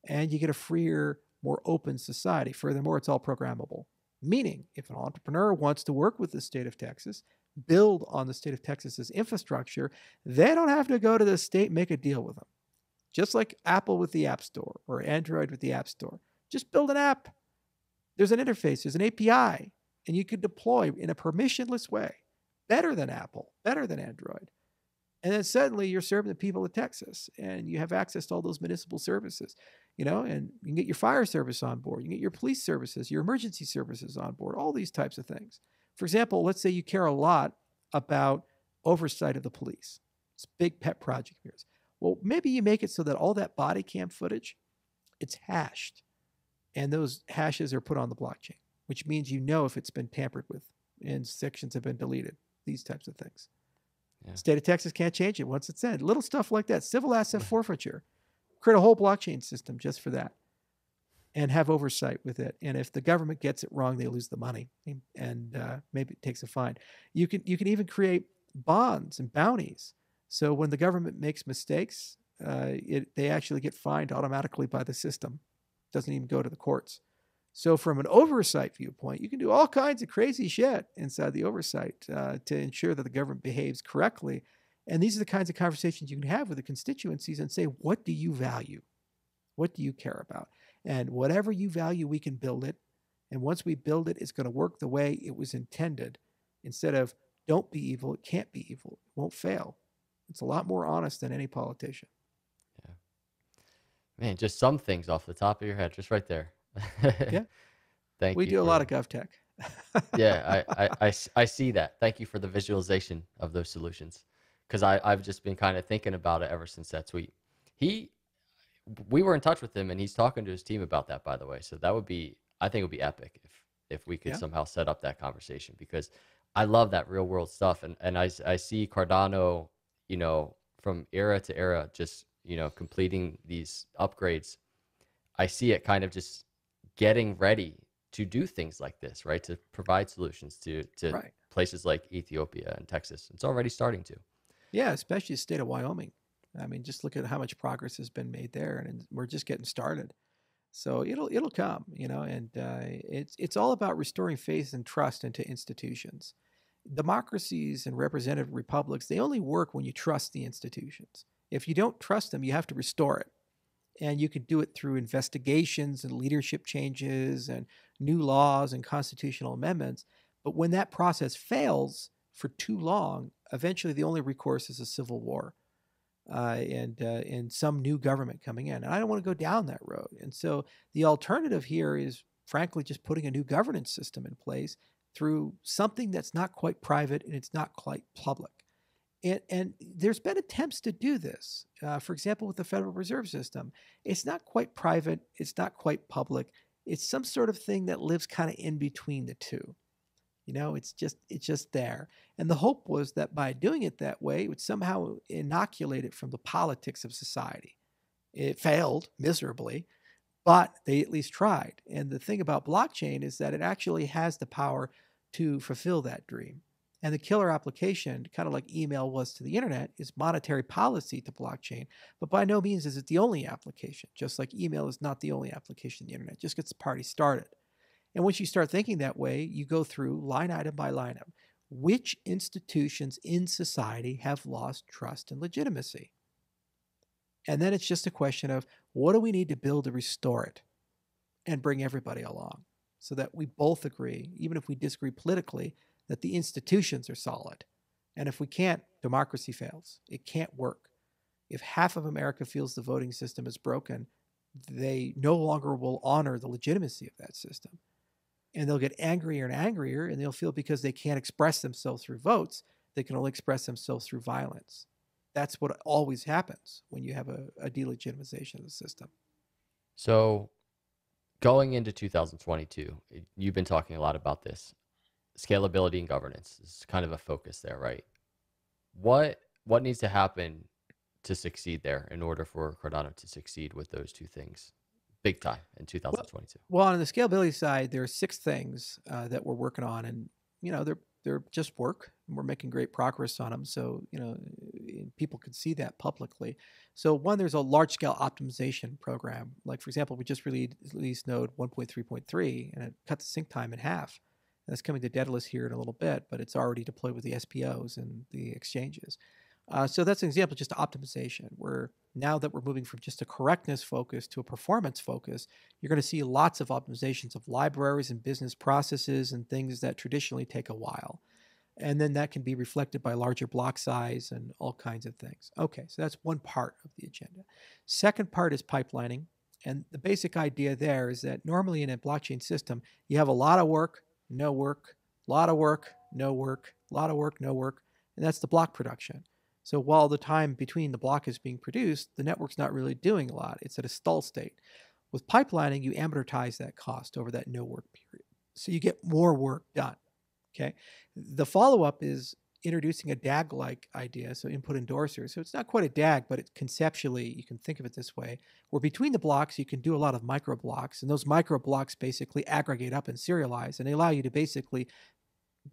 and you get a freer, more open society. Furthermore, it's all programmable. Meaning, if an entrepreneur wants to work with the state of Texas, build on the state of Texas's infrastructure, they don't have to go to the state make a deal with them. Just like Apple with the App Store or Android with the App Store. Just build an app. There's an interface, there's an API, and you can deploy in a permissionless way. Better than Apple, better than Android. And then suddenly you're serving the people of Texas and you have access to all those municipal services, you know, and you can get your fire service on board, you can get your police services, your emergency services on board, all these types of things. For example, let's say you care a lot about oversight of the police. It's a big pet project of yours. Well, maybe you make it so that all that body cam footage, it's hashed. and those hashes are put on the blockchain, which means you know if it's been tampered with and sections have been deleted, these types of things. Yeah. State of Texas can't change it once it's said. Little stuff like that, civil asset forfeiture. Create a whole blockchain system just for that and have oversight with it. And if the government gets it wrong, they lose the money and uh, maybe it takes a fine. You can you can even create bonds and bounties. So when the government makes mistakes, uh, it, they actually get fined automatically by the system. Doesn't even go to the courts. So from an oversight viewpoint, you can do all kinds of crazy shit inside the oversight uh, to ensure that the government behaves correctly. And these are the kinds of conversations you can have with the constituencies and say, what do you value? What do you care about? And whatever you value, we can build it. And once we build it, it's going to work the way it was intended. Instead of don't be evil, it can't be evil, it won't fail. It's a lot more honest than any politician. Yeah. Man, just some things off the top of your head, just right there. yeah. Thank we you. We do a lot of GovTech. yeah, I, I, I, I see that. Thank you for the visualization of those solutions. Because I've just been kind of thinking about it ever since that tweet. He we were in touch with him and he's talking to his team about that by the way so that would be i think it would be epic if if we could yeah. somehow set up that conversation because i love that real world stuff and and i i see cardano you know from era to era just you know completing these upgrades i see it kind of just getting ready to do things like this right to provide solutions to to right. places like ethiopia and texas it's already starting to yeah especially the state of wyoming I mean, just look at how much progress has been made there, and we're just getting started. So it'll it'll come, you know, and uh, it's it's all about restoring faith and trust into institutions. Democracies and representative republics they only work when you trust the institutions. If you don't trust them, you have to restore it, and you can do it through investigations and leadership changes and new laws and constitutional amendments. But when that process fails for too long, eventually the only recourse is a civil war uh, and uh, and some new government coming in. And I don't want to go down that road. And so the alternative here is, frankly, just putting a new governance system in place through something that's not quite private and it's not quite public. And, and there's been attempts to do this. Uh, for example, with the Federal Reserve System, it's not quite private, it's not quite public. It's some sort of thing that lives kind of in between the two. You know, it's just it's just there. And the hope was that by doing it that way, it would somehow inoculate it from the politics of society. It failed miserably, but they at least tried. And the thing about blockchain is that it actually has the power to fulfill that dream. And the killer application, kind of like email was to the internet, is monetary policy to blockchain. But by no means is it the only application, just like email is not the only application the internet, just gets the party started. And once you start thinking that way, you go through line item by line item. Which institutions in society have lost trust and legitimacy? And then it's just a question of what do we need to build to restore it and bring everybody along so that we both agree, even if we disagree politically, that the institutions are solid. And if we can't, democracy fails. It can't work. If half of America feels the voting system is broken, they no longer will honor the legitimacy of that system and they'll get angrier and angrier and they'll feel because they can't express themselves through votes they can only express themselves through violence. That's what always happens when you have a, a delegitimization of the system. So going into 2022 you've been talking a lot about this. Scalability and governance is kind of a focus there right? What what needs to happen to succeed there in order for cardano to succeed with those two things big time in 2022. Well, on the scalability side, there are six things uh, that we're working on, and you know they're they're just work, and we're making great progress on them. So you know people can see that publicly. So one, there's a large scale optimization program. Like for example, we just released, released Node 1.3.3, and it cut the sync time in half. And that's coming to Daedalus here in a little bit, but it's already deployed with the SPOs and the exchanges. Uh, so that's an example just optimization, where now that we're moving from just a correctness focus to a performance focus, you're going to see lots of optimizations of libraries and business processes and things that traditionally take a while. And then that can be reflected by larger block size and all kinds of things. Okay, so that's one part of the agenda. Second part is pipelining. And the basic idea there is that normally in a blockchain system, you have a lot of work, no work, a lot of work, no work, a lot of work, no work. And that's the block production. So while the time between the block is being produced, the network's not really doing a lot. It's at a stall state. With pipelining, you amortize that cost over that no work period. So you get more work done. Okay. The follow up is introducing a DAG like idea, so input endorser. So it's not quite a DAG, but it, conceptually, you can think of it this way where between the blocks, you can do a lot of micro blocks, and those micro blocks basically aggregate up and serialize, and they allow you to basically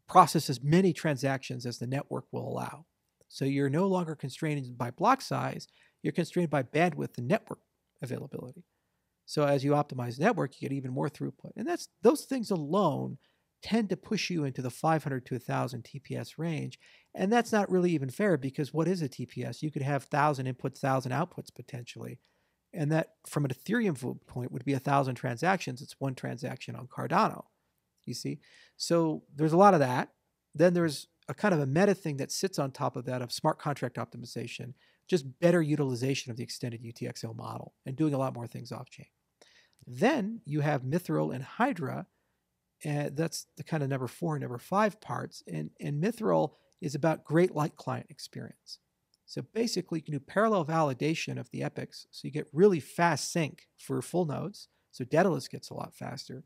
process as many transactions as the network will allow. So you're no longer constrained by block size, you're constrained by bandwidth and network availability. So as you optimize network, you get even more throughput. And that's those things alone tend to push you into the 500 to 1000 TPS range. And that's not really even fair because what is a TPS? You could have 1000 inputs, 1000 outputs potentially. And that from an Ethereum point would be a 1000 transactions. It's one transaction on Cardano. You see? So there's a lot of that. Then there's a kind of a meta thing that sits on top of that of smart contract optimization, just better utilization of the extended UTXO model and doing a lot more things off chain. Then you have Mithril and Hydra, and that's the kind of number four and number five parts. And, and Mithril is about great light client experience. So basically, you can do parallel validation of the epochs. So you get really fast sync for full nodes. So Daedalus gets a lot faster.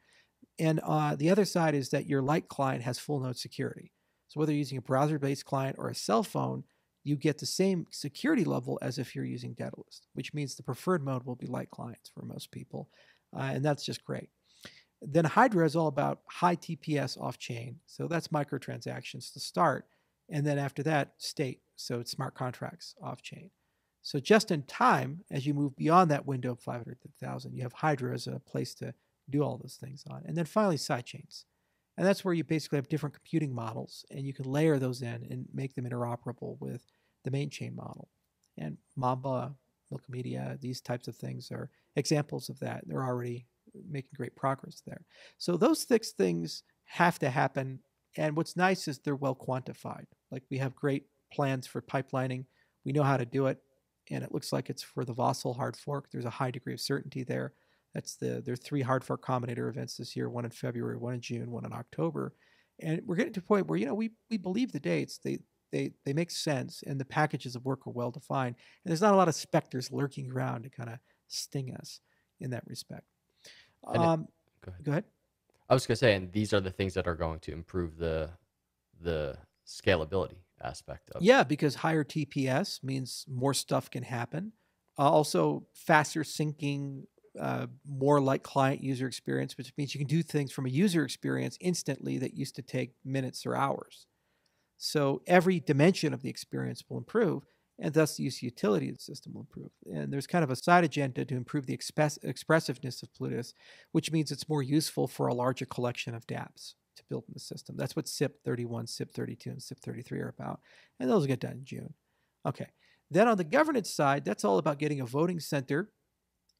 And uh, the other side is that your light client has full node security. So whether you're using a browser-based client or a cell phone, you get the same security level as if you're using Daedalus, which means the preferred mode will be light clients for most people. Uh, and that's just great. Then Hydra is all about high TPS off chain. So that's microtransactions to start. And then after that, state. So it's smart contracts off chain. So just in time, as you move beyond that window of 500,000, you have Hydra as a place to do all those things on. And then finally, sidechains. And that's where you basically have different computing models and you can layer those in and make them interoperable with the main chain model. And Mamba, Media, these types of things are examples of that. They're already making great progress there. So those six things have to happen. And what's nice is they're well quantified. Like we have great plans for pipelining. We know how to do it. And it looks like it's for the Vasil hard fork. There's a high degree of certainty there. That's the there are three hard fork combinator events this year, one in February, one in June, one in October. And we're getting to a point where, you know, we we believe the dates. They they they make sense and the packages of work are well defined. And there's not a lot of specters lurking around to kind of sting us in that respect. And it, Um, go ahead. go ahead. I was gonna say, and these are the things that are going to improve the the scalability aspect of. Yeah, because higher TPS means more stuff can happen. Uh, also, faster syncing, uh, more like client user experience, which means you can do things from a user experience instantly that used to take minutes or hours. So every dimension of the experience will improve, and thus the use utility of the system will improve. And there's kind of a side agenda to improve the express- expressiveness of Plutus, which means it's more useful for a larger collection of dApps to build in the system. That's what CIP 31, CIP 32, and CIP 33 are about. And those will get done in June. Okay. Then on the governance side, that's all about getting a voting center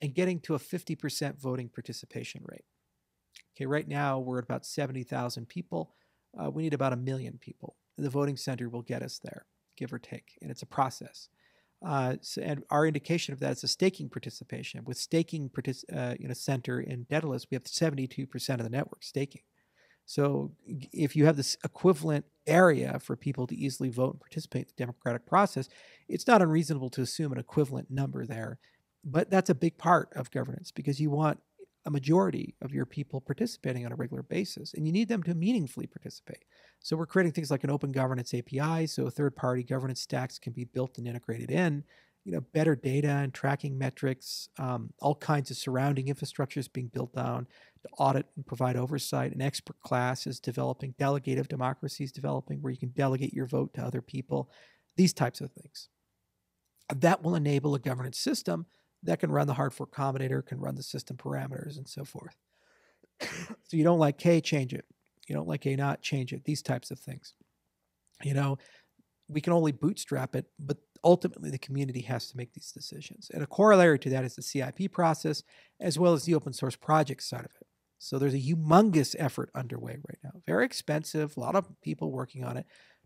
and getting to a 50% voting participation rate. Okay, right now we're at about 70,000 people. Uh, we need about a million people. The voting center will get us there, give or take, and it's a process. Uh, so, and our indication of that is a staking participation. With staking partic- uh, you know, center in Daedalus, we have 72% of the network staking. So if you have this equivalent area for people to easily vote and participate in the democratic process, it's not unreasonable to assume an equivalent number there. But that's a big part of governance because you want a majority of your people participating on a regular basis, and you need them to meaningfully participate. So we're creating things like an open governance API, so third-party governance stacks can be built and integrated in. You know, better data and tracking metrics, um, all kinds of surrounding infrastructures being built down to audit and provide oversight. An expert class is developing, delegative democracy is developing, where you can delegate your vote to other people. These types of things. That will enable a governance system that can run the hard fork combinator, can run the system parameters, and so forth. so you don't like K, change it. You don't like A not, change it. These types of things. You know, we can only bootstrap it, but ultimately the community has to make these decisions. And a corollary to that is the CIP process, as well as the open source project side of it. So there's a humongous effort underway right now. Very expensive, a lot of people working on it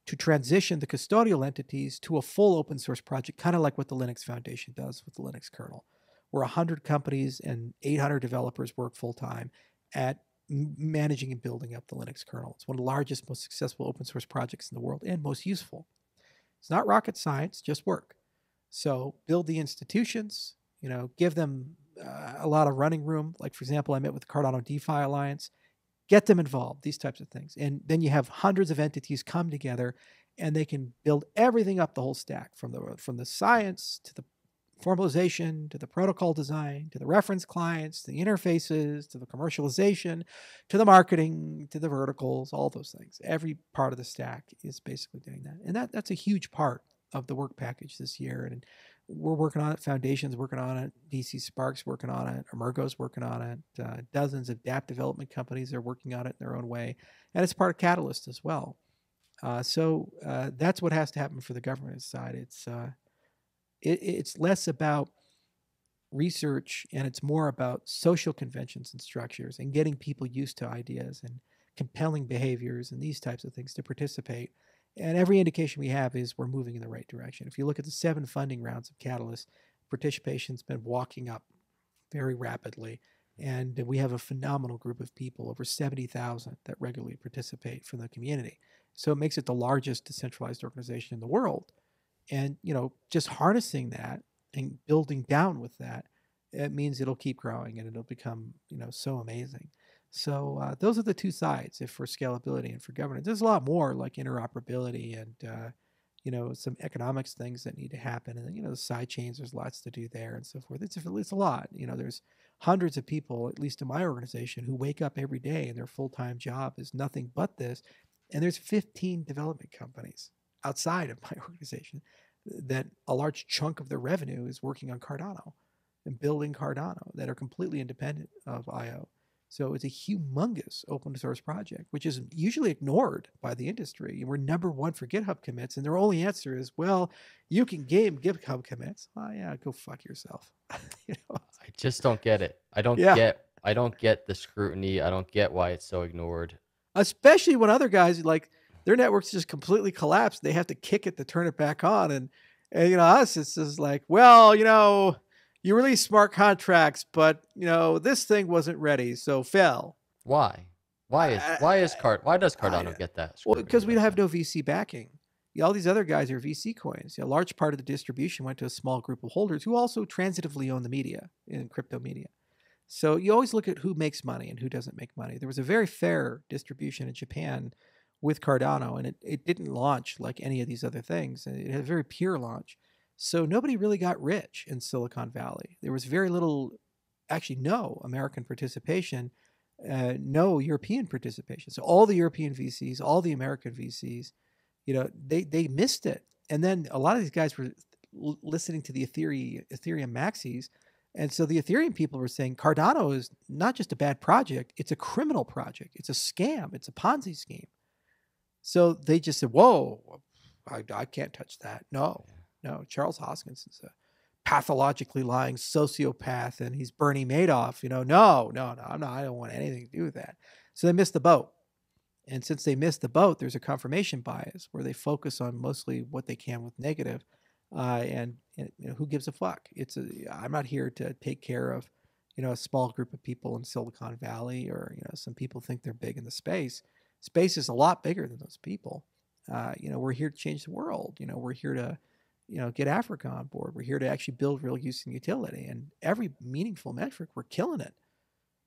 to transition the custodial entities to a full open source project, kind of like what the Linux Foundation does with the Linux kernel, where 100 companies and 800 developers work full time at managing and building up the Linux kernel. It's one of the largest, most successful open source projects in the world and most useful. It's not rocket science, just work. So build the institutions, you know, give them uh, a lot of running room. Like for example, I met with the Cardano DeFi Alliance. Get them involved. These types of things, and then you have hundreds of entities come together, and they can build everything up the whole stack from the from the science to the formalization to the protocol design to the reference clients to the interfaces to the commercialization to the marketing to the verticals all those things every part of the stack is basically doing that and that that's a huge part of the work package this year and we're working on it foundations working on it dcSpark's working on it Emurgo's working on it uh, dozens of dApp development companies are working on it in their own way and it's part of catalyst as well uh, so uh, that's what has to happen for the government side it's uh, it, it's less about research and it's more about social conventions and structures and getting people used to ideas and compelling behaviors and these types of things to participate. And every indication we have is we're moving in the right direction. If you look at the seven funding rounds of Catalyst, participation's been walking up very rapidly. And we have a phenomenal group of people, over 70,000, that regularly participate from the community. So it makes it the largest decentralized organization in the world and you know just harnessing that and building down with that it means it'll keep growing and it'll become you know so amazing so uh, those are the two sides if for scalability and for governance there's a lot more like interoperability and uh, you know some economics things that need to happen and you know the side chains there's lots to do there and so forth it's, it's a lot you know there's hundreds of people at least in my organization who wake up every day and their full-time job is nothing but this and there's 15 development companies outside of my organization that a large chunk of their revenue is working on Cardano and building Cardano that are completely independent of IO. So it's a humongous open source project, which is usually ignored by the industry. We're number one for GitHub commits, and their only answer is, "Well, you can game GitHub commits." Oh yeah, go fuck yourself. you know? I just don't get it. I don't yeah. get. I don't get the scrutiny. I don't get why it's so ignored. Especially when other guys like their networks just completely collapsed. They have to kick it to turn it back on. And, and you know, us, it's just like, well, you know, you release smart contracts, but you know, this thing wasn't ready, so fail. Why? Why is why is Card why does Cardano get that? Well, because we have no VC backing. Yeah, all these other guys are VC coins. a large part of the distribution went to a small group of holders who also transitively own the media in crypto media. So you always look at who makes money and who doesn't make money. There was a very fair distribution in Japan with Cardano, and it, it didn't launch like any of these other things. It had a very pure launch. So nobody really got rich in Silicon Valley. There was very little, actually, no American participation, uh, no European participation. So all the European VCs, all the American VCs, you know, they they missed it. And then a lot of these guys were listening to the Ethereum, Ethereum maxis. And so the Ethereum people were saying Cardano is not just a bad project, it's a criminal project. It's a scam. It's a Ponzi scheme. So they just said, "Whoa, I, I can't touch that." No, no. Charles Hoskinson is a pathologically lying sociopath, and he's Bernie Madoff. You know, no, no, no. I'm not. I don't want anything to do with that. So they missed the boat. And since they missed the boat, there's a confirmation bias where they focus on mostly what they can with negative, uh, and, and you know, who gives a fuck? It's a, I'm not here to take care of, you know, a small group of people in Silicon Valley, or you know, some people think they're big in the space space is a lot bigger than those people. Uh, you know, we're here to change the world. You know, we're here to, you know, get Africa on board. We're here to actually build real use and utility. And every meaningful metric, we're killing it.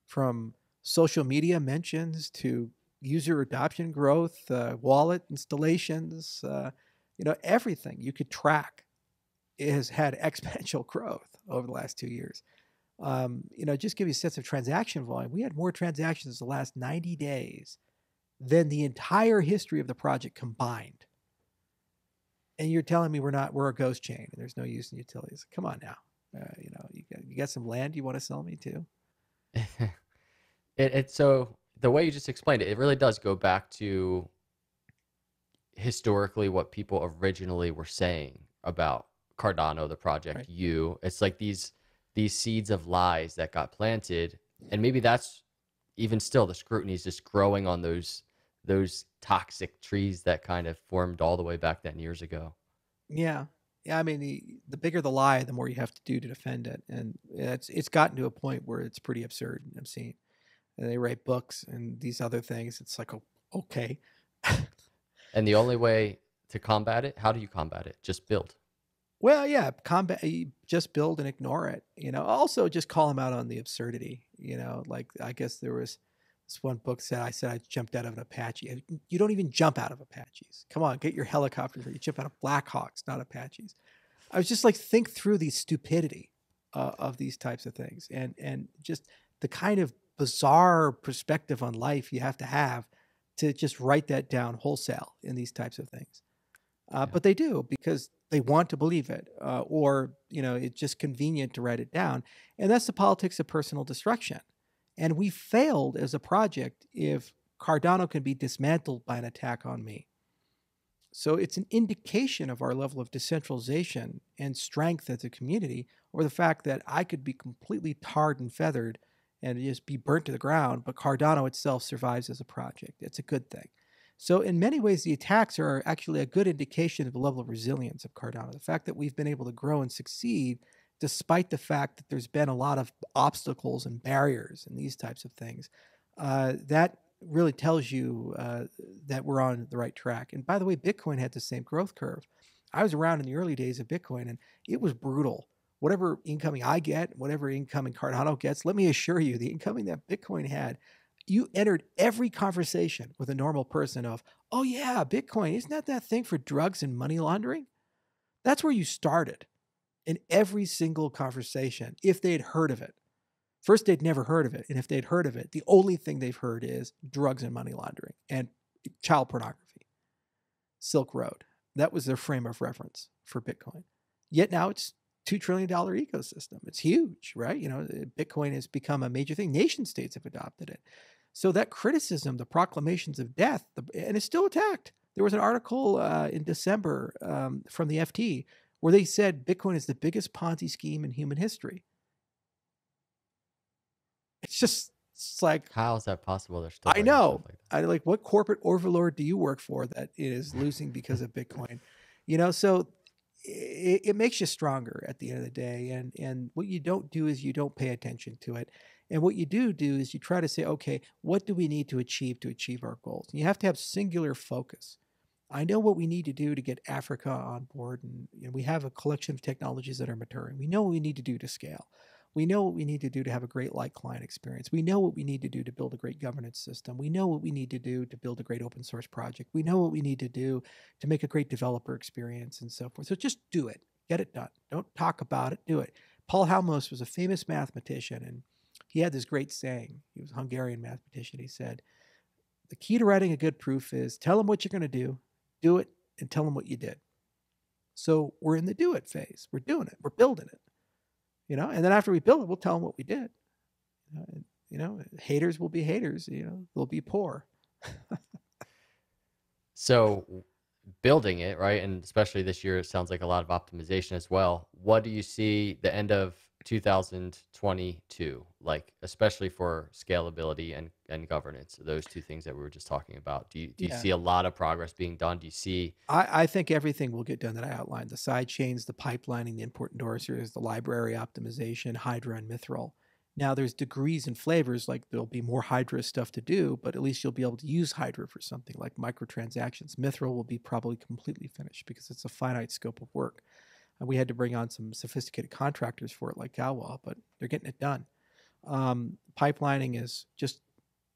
From social media mentions to user adoption growth, uh, wallet installations, uh, you know, everything you could track has had exponential growth over the last two years. Um, you know, just give you a sense of transaction volume. We had more transactions the last 90 days than the entire history of the project combined. And you're telling me we're not we're a ghost chain and there's no use in utilities. Come on now, uh, you know you got, you got some land you want to sell me too. it, it's so the way you just explained it, it really does go back to historically what people originally were saying about Cardano, the project. Right. You, it's like these these seeds of lies that got planted, and maybe that's even still the scrutiny is just growing on those those toxic trees that kind of formed all the way back then years ago. Yeah. Yeah, I mean, the, the bigger the lie, the more you have to do to defend it, and it's it's gotten to a point where it's pretty absurd and obscene. And they write books and these other things. It's like, okay. and the only way to combat it, how do you combat it? Just build. Well, yeah, combat. Just build and ignore it. You know. Also, just call them out on the absurdity. You know, like I guess there was this one book said I said I jumped out of an Apache. You don't even jump out of Apaches. Come on, get your helicopters. You jump out of Blackhawks, not Apaches. I was just like think through the stupidity uh, of these types of things, and and just the kind of bizarre perspective on life you have to have to just write that down wholesale in these types of things. Uh, Yeah. but they do because they want to believe it, uh, or you know, it's just convenient to write it down, and that's the politics of personal destruction. And we failed as a project if Cardano can be dismantled by an attack on me. So it's an indication of our level of decentralization and strength as a community, or the fact that I could be completely tarred and feathered and just be burnt to the ground, but Cardano itself survives as a project. It's a good thing. So, in many ways, the attacks are actually a good indication of the level of resilience of Cardano. The fact that we've been able to grow and succeed despite the fact that there's been a lot of obstacles and barriers and these types of things, uh, that really tells you uh, that we're on the right track. And by the way, Bitcoin had the same growth curve. I was around in the early days of Bitcoin and it was brutal. Whatever incoming I get, whatever incoming Cardano gets, let me assure you, the incoming that Bitcoin had, you entered every conversation with a normal person of, oh yeah, Bitcoin, isn't that that thing for drugs and money laundering? That's where you started in every single conversation if they'd heard of it. First, they'd never heard of it. And if they'd heard of it, the only thing they've heard is drugs and money laundering and child pornography. Silk Road. That was their frame of reference for Bitcoin. Yet now it's $2 trillion ecosystem. It's huge, right? You know, Bitcoin has become a major thing. Nation states have adopted it. So that criticism, the proclamations of death, the, and it's still attacked. There was an article uh, in December um, from the FT where they said Bitcoin is the biggest Ponzi scheme in human history. It's just it's like How is that possible? They're still I know. like. I like what corporate overlord do you work for that is losing because of Bitcoin? You know, so it, it makes you stronger at the end of the day. And and what you don't do is you don't pay attention to it. And what you do do is you try to say, okay, what do we need to achieve to achieve our goals? And you have to have singular focus. I know what we need to do to get Africa on board, and you know, we have a collection of technologies that are maturing. We know what we need to do to scale. We know what we need to do to have a great light client experience. We know what we need to do to build a great governance system. We know what we need to do to build a great open source project. We know what we need to do to make a great developer experience and so forth. So just do it. Get it done. Don't talk about it. Do it. Paul Halmos was a famous mathematician, and he had this great saying. He was a Hungarian mathematician. He said, The key to writing a good proof is tell them what you're going to do, do it, and tell them what you did. So we're in the do it phase. We're doing it. We're building it. You know, and then after we build it, we'll tell them what we did. You know, haters will be haters. You know, they'll be poor. So building it, right? And especially this year, it sounds like a lot of optimization as well. What do you see the end of 2022 like, especially for scalability and, and governance? Those two things that we were just talking about. Do you do you Yeah. see a lot of progress being done? Do you see I, I think everything will get done that I outlined the side chains, the pipelining, the input endorsers, the library optimization, Hydra and Mithril. Now, there's degrees and flavors, like there'll be more Hydra stuff to do, but at least you'll be able to use Hydra for something like microtransactions. Mithril will be probably completely finished because it's a finite scope of work. And we had to bring on some sophisticated contractors for it, like Galois, but they're getting it done. Um, pipelining is just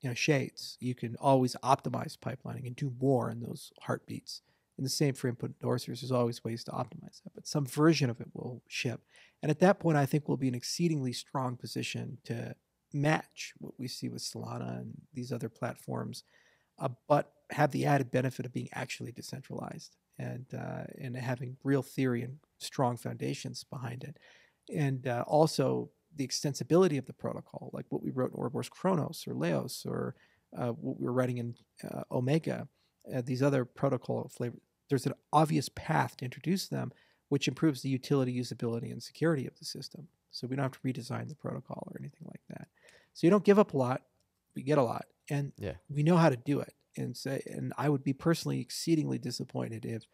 you know shades. You can always optimize pipelining and do more in those heartbeats. And the same for input endorsers. There's always ways to optimize that, but some version of it will ship. And at that point, I think we'll be in an exceedingly strong position to match what we see with Solana and these other platforms, uh, but have the added benefit of being actually decentralized and uh, and having real theory and strong foundations behind it, and uh, also the extensibility of the protocol, like what we wrote in Ouroboros Chronos or Leios or uh, what we were writing in uh, Omega, uh, these other protocol flavors. There's an obvious path to introduce them, which improves the utility, usability, and security of the system. So we don't have to redesign the protocol or anything like that. So you don't give up a lot, we get a lot, and Yeah. we know how to do it. And say, and I would be personally exceedingly disappointed if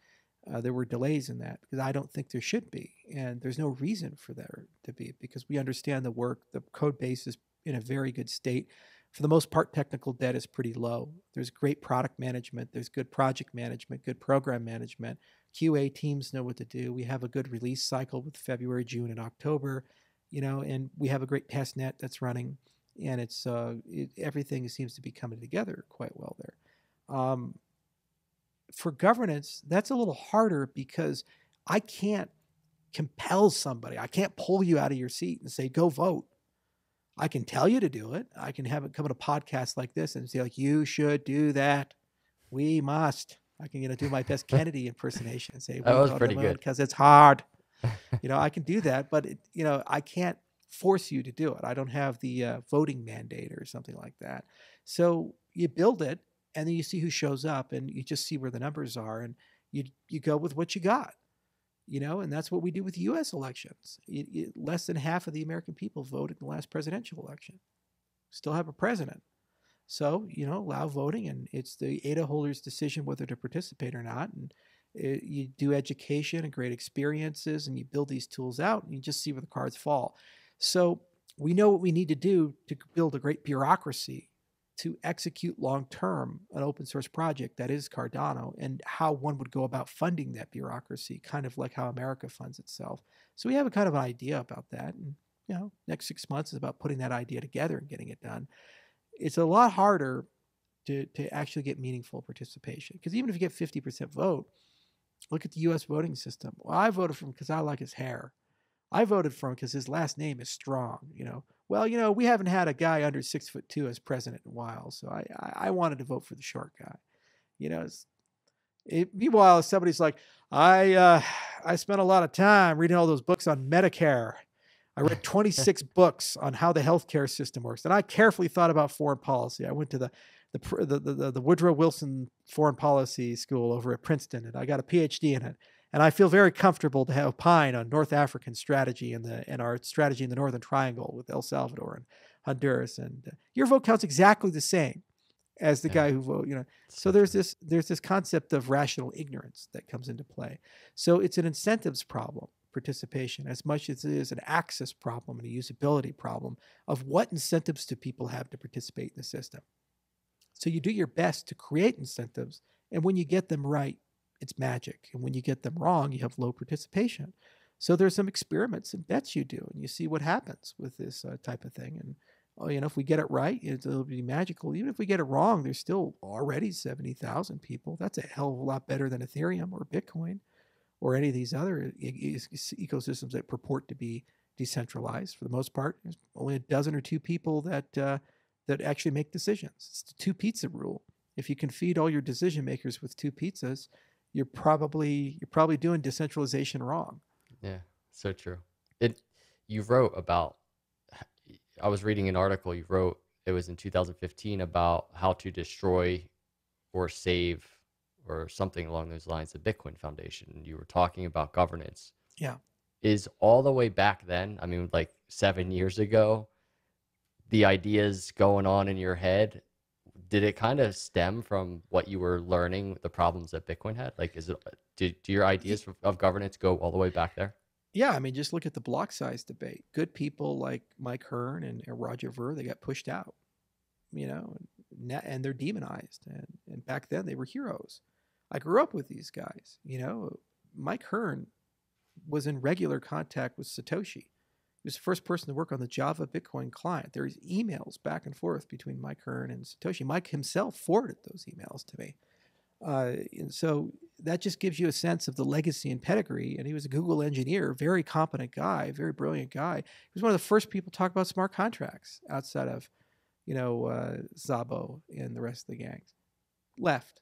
uh, there were delays in that because I don't think there should be, and there's no reason for there to be because we understand the work. The code base is in a very good state for the most part, technical debt is pretty low. There's great product management, there's good project management, good program management. QA teams know what to do. We have a good release cycle with February, June, and October, you know, and we have a great test net that's running, and it's uh, it, everything seems to be coming together quite well there. Um, for governance, that's a little harder because I can't compel somebody. I can't pull you out of your seat and say, go vote. I can tell you to do it. I can have it come on a podcast like this and say, like, you should do that. We must. I can you know do my best Kennedy impersonation and say, that was pretty good because it's hard. you know, I can do that, but it, you know, I can't force you to do it. I don't have the uh, voting mandate or something like that. So you build it, and then you see who shows up, and you just see where the numbers are, and you you go with what you got you know, and that's what we do with U.S. elections. Less than half of the American people voted in the last presidential election. Still have a president. So, you know, allow voting, and it's the ADA holder's decision whether to participate or not. And it, you do education and great experiences, and you build these tools out, and you just see where the cards fall. So, we know what we need to do to build a great bureaucracy to execute long term an open source project that is Cardano and how one would go about funding that bureaucracy, kind of like how America funds itself. So we have a kind of an idea about that. And, you know, next six months is about putting that idea together and getting it done. It's a lot harder to, to actually get meaningful participation because even if you get 50% vote, look at the US voting system. Well, I voted for him because I like his hair. I voted for him because his last name is strong, you know well, you know, we haven't had a guy under six foot two as president in a while, so I I, I wanted to vote for the short guy. You know, it, meanwhile, somebody's like, I uh, I spent a lot of time reading all those books on Medicare. I read 26 books on how the healthcare system works, and I carefully thought about foreign policy. I went to the the, the, the, the Woodrow Wilson Foreign Policy School over at Princeton, and I got a PhD in it. And I feel very comfortable to have opine on North African strategy and the and our strategy in the Northern Triangle with El Salvador and Honduras. And uh, your vote counts exactly the same as the yeah. guy who vote. You know, so there's this there's this concept of rational ignorance that comes into play. So it's an incentives problem participation as much as it is an access problem and a usability problem of what incentives do people have to participate in the system. So you do your best to create incentives, and when you get them right, it's magic. And when you get them wrong, you have low participation. So there's some experiments and bets you do, and you see what happens with this uh, type of thing. And oh, you know, if we get it right, it'll be magical. Even if we get it wrong, there's still already seventy thousand people. That's a hell of a lot better than Ethereum or Bitcoin or any of these other e- ecosystems that purport to be decentralized. For the most part, there's only a dozen or two people that uh, that actually make decisions. It's the two pizza rule. If you can feed all your decision makers with two pizzas, you're probably you're probably doing decentralization wrong. Yeah, so true. It you wrote about I was reading an article you wrote it was in 2015 about how to destroy or save or something along those lines the Bitcoin Foundation. You were talking about governance. Yeah. Is all the way back then, I mean like 7 years ago, the ideas going on in your head did it kind of stem from what you were learning the problems that bitcoin had? Like is it do, do your ideas of governance go all the way back there? Yeah i mean just look at the block size debate. Good people like mike hearn and, roger ver they got pushed out you know and they're demonized and, and back then they were heroes. I grew up with these guys you know. Mike hearn was in regular contact with satoshi he was the first person to work on the Java Bitcoin client. There's emails back and forth between Mike Hearn and Satoshi. Mike himself forwarded those emails to me. Uh, and so that just gives you a sense of the legacy and pedigree. And he was a Google engineer, very competent guy, very brilliant guy. He was one of the first people to talk about smart contracts outside of, you know, uh, Szabo and the rest of the gangs. Left.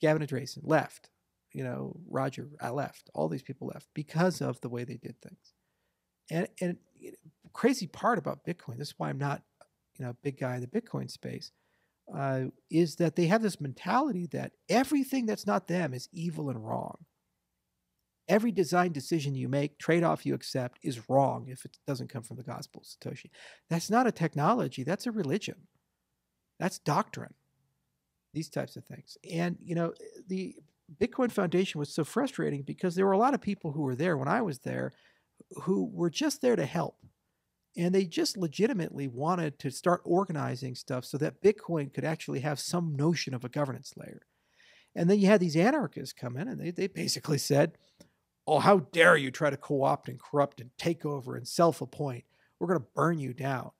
Gavin Andresen left. You know, Roger I left. All these people left because of the way they did things. And and crazy part about Bitcoin, this is why I'm not, you know, a big guy in the Bitcoin space, uh, is that they have this mentality that everything that's not them is evil and wrong. Every design decision you make, trade off you accept, is wrong if it doesn't come from the gospel of Satoshi. That's not a technology, that's a religion. That's doctrine. These types of things. And, you know, the Bitcoin Foundation was so frustrating because there were a lot of people who were there when I was there who were just there to help. And they just legitimately wanted to start organizing stuff so that Bitcoin could actually have some notion of a governance layer. And then you had these anarchists come in and they, they basically said, Oh, how dare you try to co opt and corrupt and take over and self appoint? We're going to burn you down.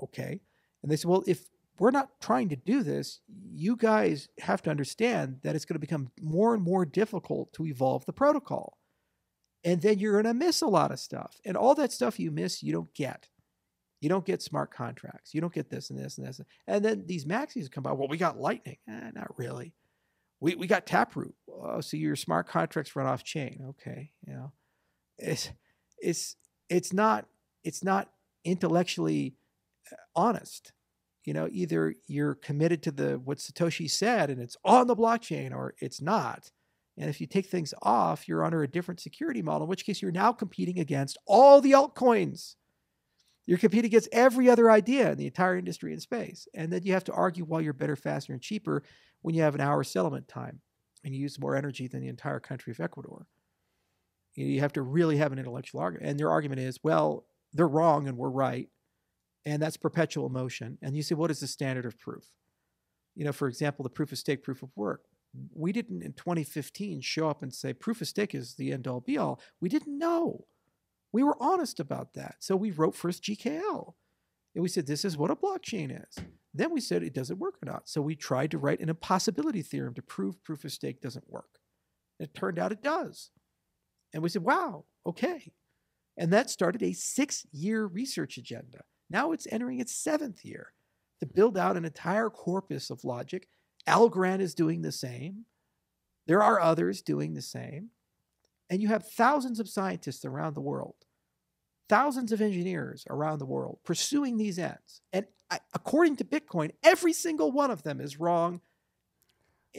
Okay. And they said, Well, if we're not trying to do this, you guys have to understand that it's going to become more and more difficult to evolve the protocol. And then you're going to miss a lot of stuff. And all that stuff you miss, you don't get. You don't get smart contracts. You don't get this and this and this. And then these maxis come by. Well, we got Lightning. Eh, not really. We, we got Taproot. Oh, so your smart contracts run off chain. Okay. You know, it's, it's, it's not, it's not intellectually uh, honest you know either you're committed to the what satoshi said and it's on the blockchain or it's not and if you take things off you're under a different security model in which case you're now competing against all the altcoins you're competing against every other idea in the entire industry in space and then you have to argue why you're better faster and cheaper when you have an hour settlement time and you use more energy than the entire country of ecuador you have to really have an intellectual argument and their argument is well they're wrong and we're right and that's perpetual motion. And you say, what is the standard of proof? You know, for example, the proof of stake, proof of work. We didn't in 2015 show up and say proof of stake is the end all be all. We didn't know. We were honest about that. So we wrote first GKL. And we said, this is what a blockchain is. Then we said, it doesn't work or not. So we tried to write an impossibility theorem to prove proof of stake doesn't work. And It turned out it does. And we said, wow, okay. And that started a six year research agenda. Now it's entering its seventh year to build out an entire corpus of logic. Algorand is doing the same. There are others doing the same. And you have thousands of scientists around the world, thousands of engineers around the world pursuing these ends. And according to Bitcoin, every single one of them is wrong.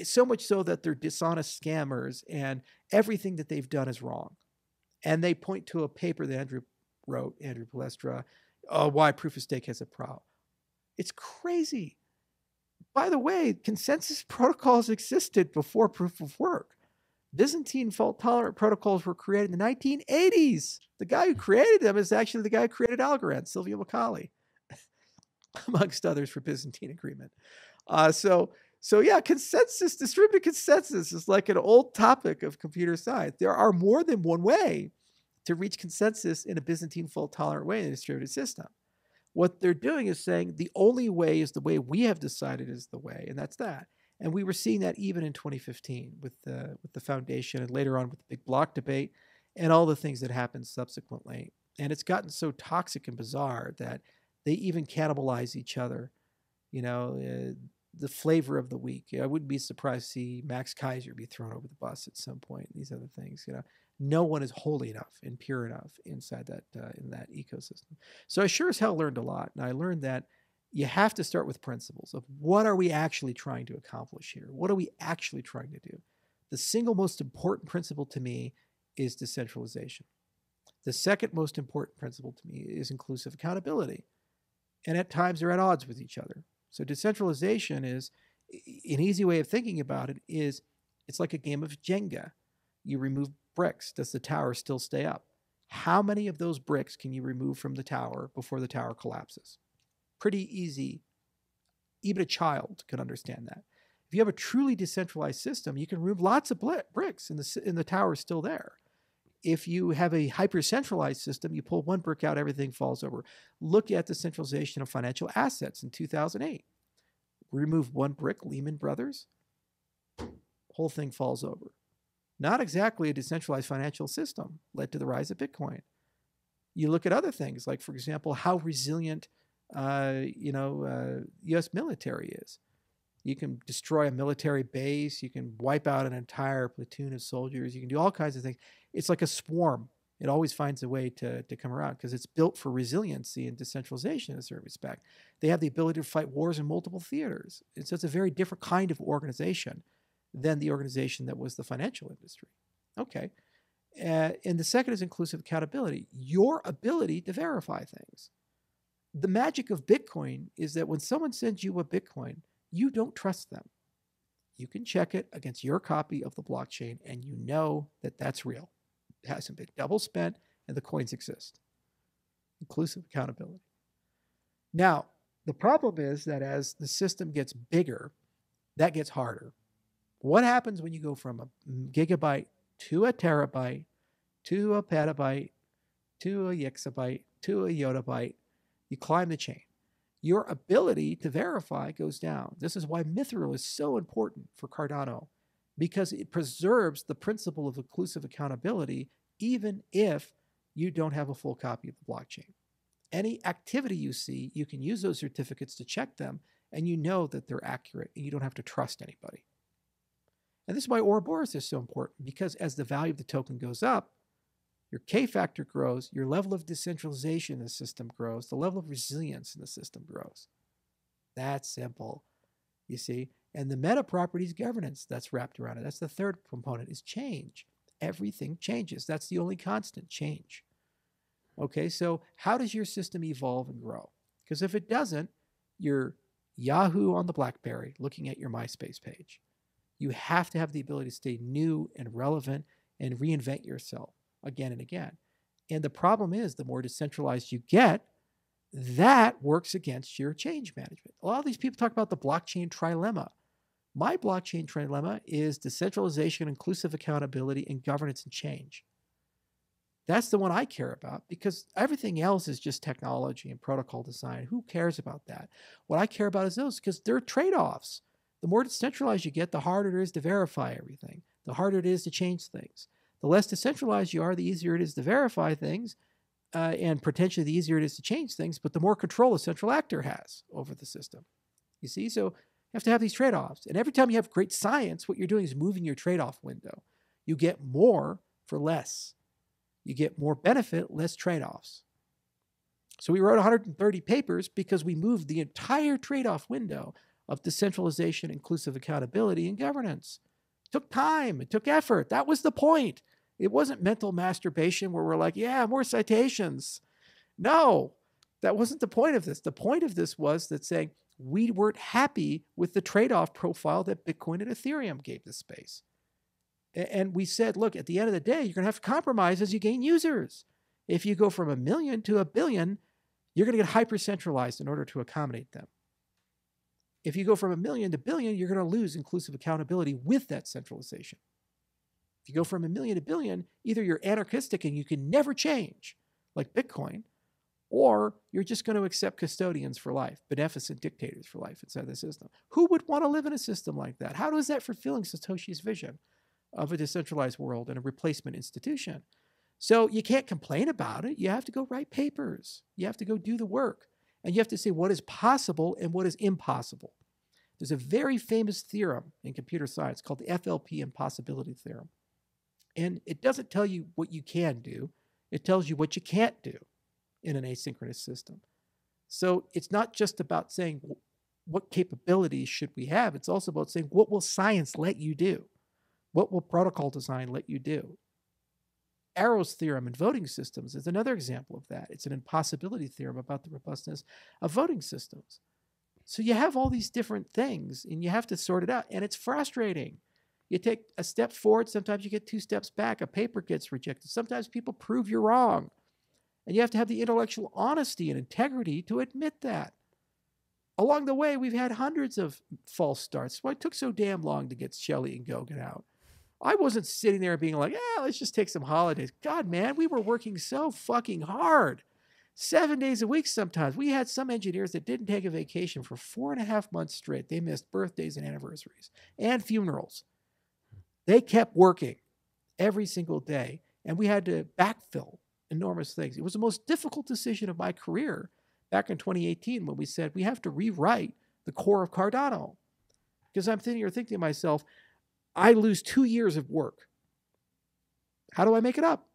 So much so that they're dishonest scammers and everything that they've done is wrong. And they point to a paper that Andrew wrote, Andrew Poelstra, uh, why proof of stake has a problem. It's crazy. By the way, consensus protocols existed before proof of work. Byzantine fault tolerant protocols were created in the 1980s. The guy who created them is actually the guy who created Algorand, Silvio Micali, amongst others for Byzantine agreement. Uh, so, so yeah, consensus, distributed consensus is like an old topic of computer science. There are more than one way to reach consensus in a Byzantine fault tolerant way in a distributed system. What they're doing is saying the only way is the way we have decided is the way, and that's that. And we were seeing that even in 2015 with the with the foundation, and later on with the big block debate, and all the things that happened subsequently. And it's gotten so toxic and bizarre that they even cannibalize each other. You know, uh, the flavor of the week. I wouldn't be surprised to see Max Keiser be thrown over the bus at some point. These other things, you know, no one is holy enough and pure enough inside that uh, in that ecosystem. So I sure as hell learned a lot, and I learned that you have to start with principles of what are we actually trying to accomplish here? What are we actually trying to do? The single most important principle to me is decentralization. The second most important principle to me is inclusive accountability. And at times they're at odds with each other. So decentralization is an easy way of thinking about it is it's like a game of Jenga. You remove bricks. Does the tower still stay up? How many of those bricks can you remove from the tower before the tower collapses? Pretty easy. Even a child can understand that. If you have a truly decentralized system, you can remove lots of bricks and the, and the tower is still there. If you have a hyper centralized system, you pull one brick out, everything falls over. Look at the centralization of financial assets in 2008. Remove one brick, Lehman Brothers, whole thing falls over. Not exactly a decentralized financial system led to the rise of Bitcoin. You look at other things, like, for example, how resilient uh, you know, uh, U.S. military is. You can destroy a military base. You can wipe out an entire platoon of soldiers. You can do all kinds of things. It's like a swarm. It always finds a way to, to come around because it's built for resiliency and decentralization in a certain respect. They have the ability to fight wars in multiple theaters. And so it's a very different kind of organization than the organization that was the financial industry. Okay. Uh, and the second is inclusive accountability your ability to verify things. The magic of Bitcoin is that when someone sends you a Bitcoin, you don't trust them. You can check it against your copy of the blockchain and you know that that's real. It hasn't been double spent and the coins exist. inclusive accountability. Now, the problem is that as the system gets bigger, that gets harder. What happens when you go from a mm, gigabyte to a terabyte to a petabyte to a exabyte to a yottabyte? You climb the chain. Your ability to verify goes down. This is why Mithril is so important for Cardano because it preserves the principle of inclusive accountability even if you don't have a full copy of the blockchain. Any activity you see, you can use those certificates to check them, and you know that they're accurate, and you don't have to trust anybody. And this is why Ouroboros is so important, because as the value of the token goes up, your K factor grows, your level of decentralization in the system grows, the level of resilience in the system grows. That's simple, you see. And the meta properties governance that's wrapped around it. That's the third component is change. Everything changes. That's the only constant change. Okay, so how does your system evolve and grow? Because if it doesn't, you're Yahoo on the Blackberry looking at your MySpace page. You have to have the ability to stay new and relevant and reinvent yourself again and again. And the problem is, the more decentralized you get, that works against your change management. A lot of these people talk about the blockchain trilemma. My blockchain trilemma is decentralization, inclusive accountability, and governance and change. That's the one I care about because everything else is just technology and protocol design. Who cares about that? What I care about is those because they're trade offs. The more decentralized you get, the harder it is to verify everything, the harder it is to change things. The less decentralized you are, the easier it is to verify things, uh, and potentially the easier it is to change things, but the more control a central actor has over the system. You see? So you have to have these trade offs. And every time you have great science, what you're doing is moving your trade off window. You get more for less. You get more benefit, less trade offs. So we wrote 130 papers because we moved the entire trade off window of decentralization, inclusive accountability, and governance. It took time, it took effort. That was the point. It wasn't mental masturbation where we're like, yeah, more citations. No, that wasn't the point of this. The point of this was that saying we weren't happy with the trade off profile that Bitcoin and Ethereum gave the space. And we said, look, at the end of the day, you're going to have to compromise as you gain users. If you go from a million to a billion, you're going to get hyper centralized in order to accommodate them. If you go from a million to billion, you're going to lose inclusive accountability with that centralization. If you go from a million to billion, either you're anarchistic and you can never change, like Bitcoin, or you're just going to accept custodians for life, beneficent dictators for life inside the system. Who would want to live in a system like that? How does that fulfilling Satoshi's vision? of a decentralized world and a replacement institution. So you can't complain about it. You have to go write papers. You have to go do the work. And you have to say what is possible and what is impossible. There's a very famous theorem in computer science called the FLP impossibility theorem. And it doesn't tell you what you can do, it tells you what you can't do in an asynchronous system. So it's not just about saying what capabilities should we have, it's also about saying what will science let you do? What will protocol design let you do? Arrow's theorem in voting systems is another example of that. It's an impossibility theorem about the robustness of voting systems. So you have all these different things and you have to sort it out, and it's frustrating. You take a step forward, sometimes you get two steps back. A paper gets rejected. Sometimes people prove you're wrong. And you have to have the intellectual honesty and integrity to admit that. Along the way, we've had hundreds of false starts. Why it took so damn long to get Shelley and Goguen out? I wasn't sitting there being like, yeah, let's just take some holidays. God, man, we were working so fucking hard. Seven days a week sometimes. We had some engineers that didn't take a vacation for four and a half months straight. They missed birthdays and anniversaries and funerals. They kept working every single day, and we had to backfill enormous things. It was the most difficult decision of my career back in 2018 when we said we have to rewrite the core of Cardano. Because I'm sitting here thinking to myself, I lose two years of work. How do I make it up?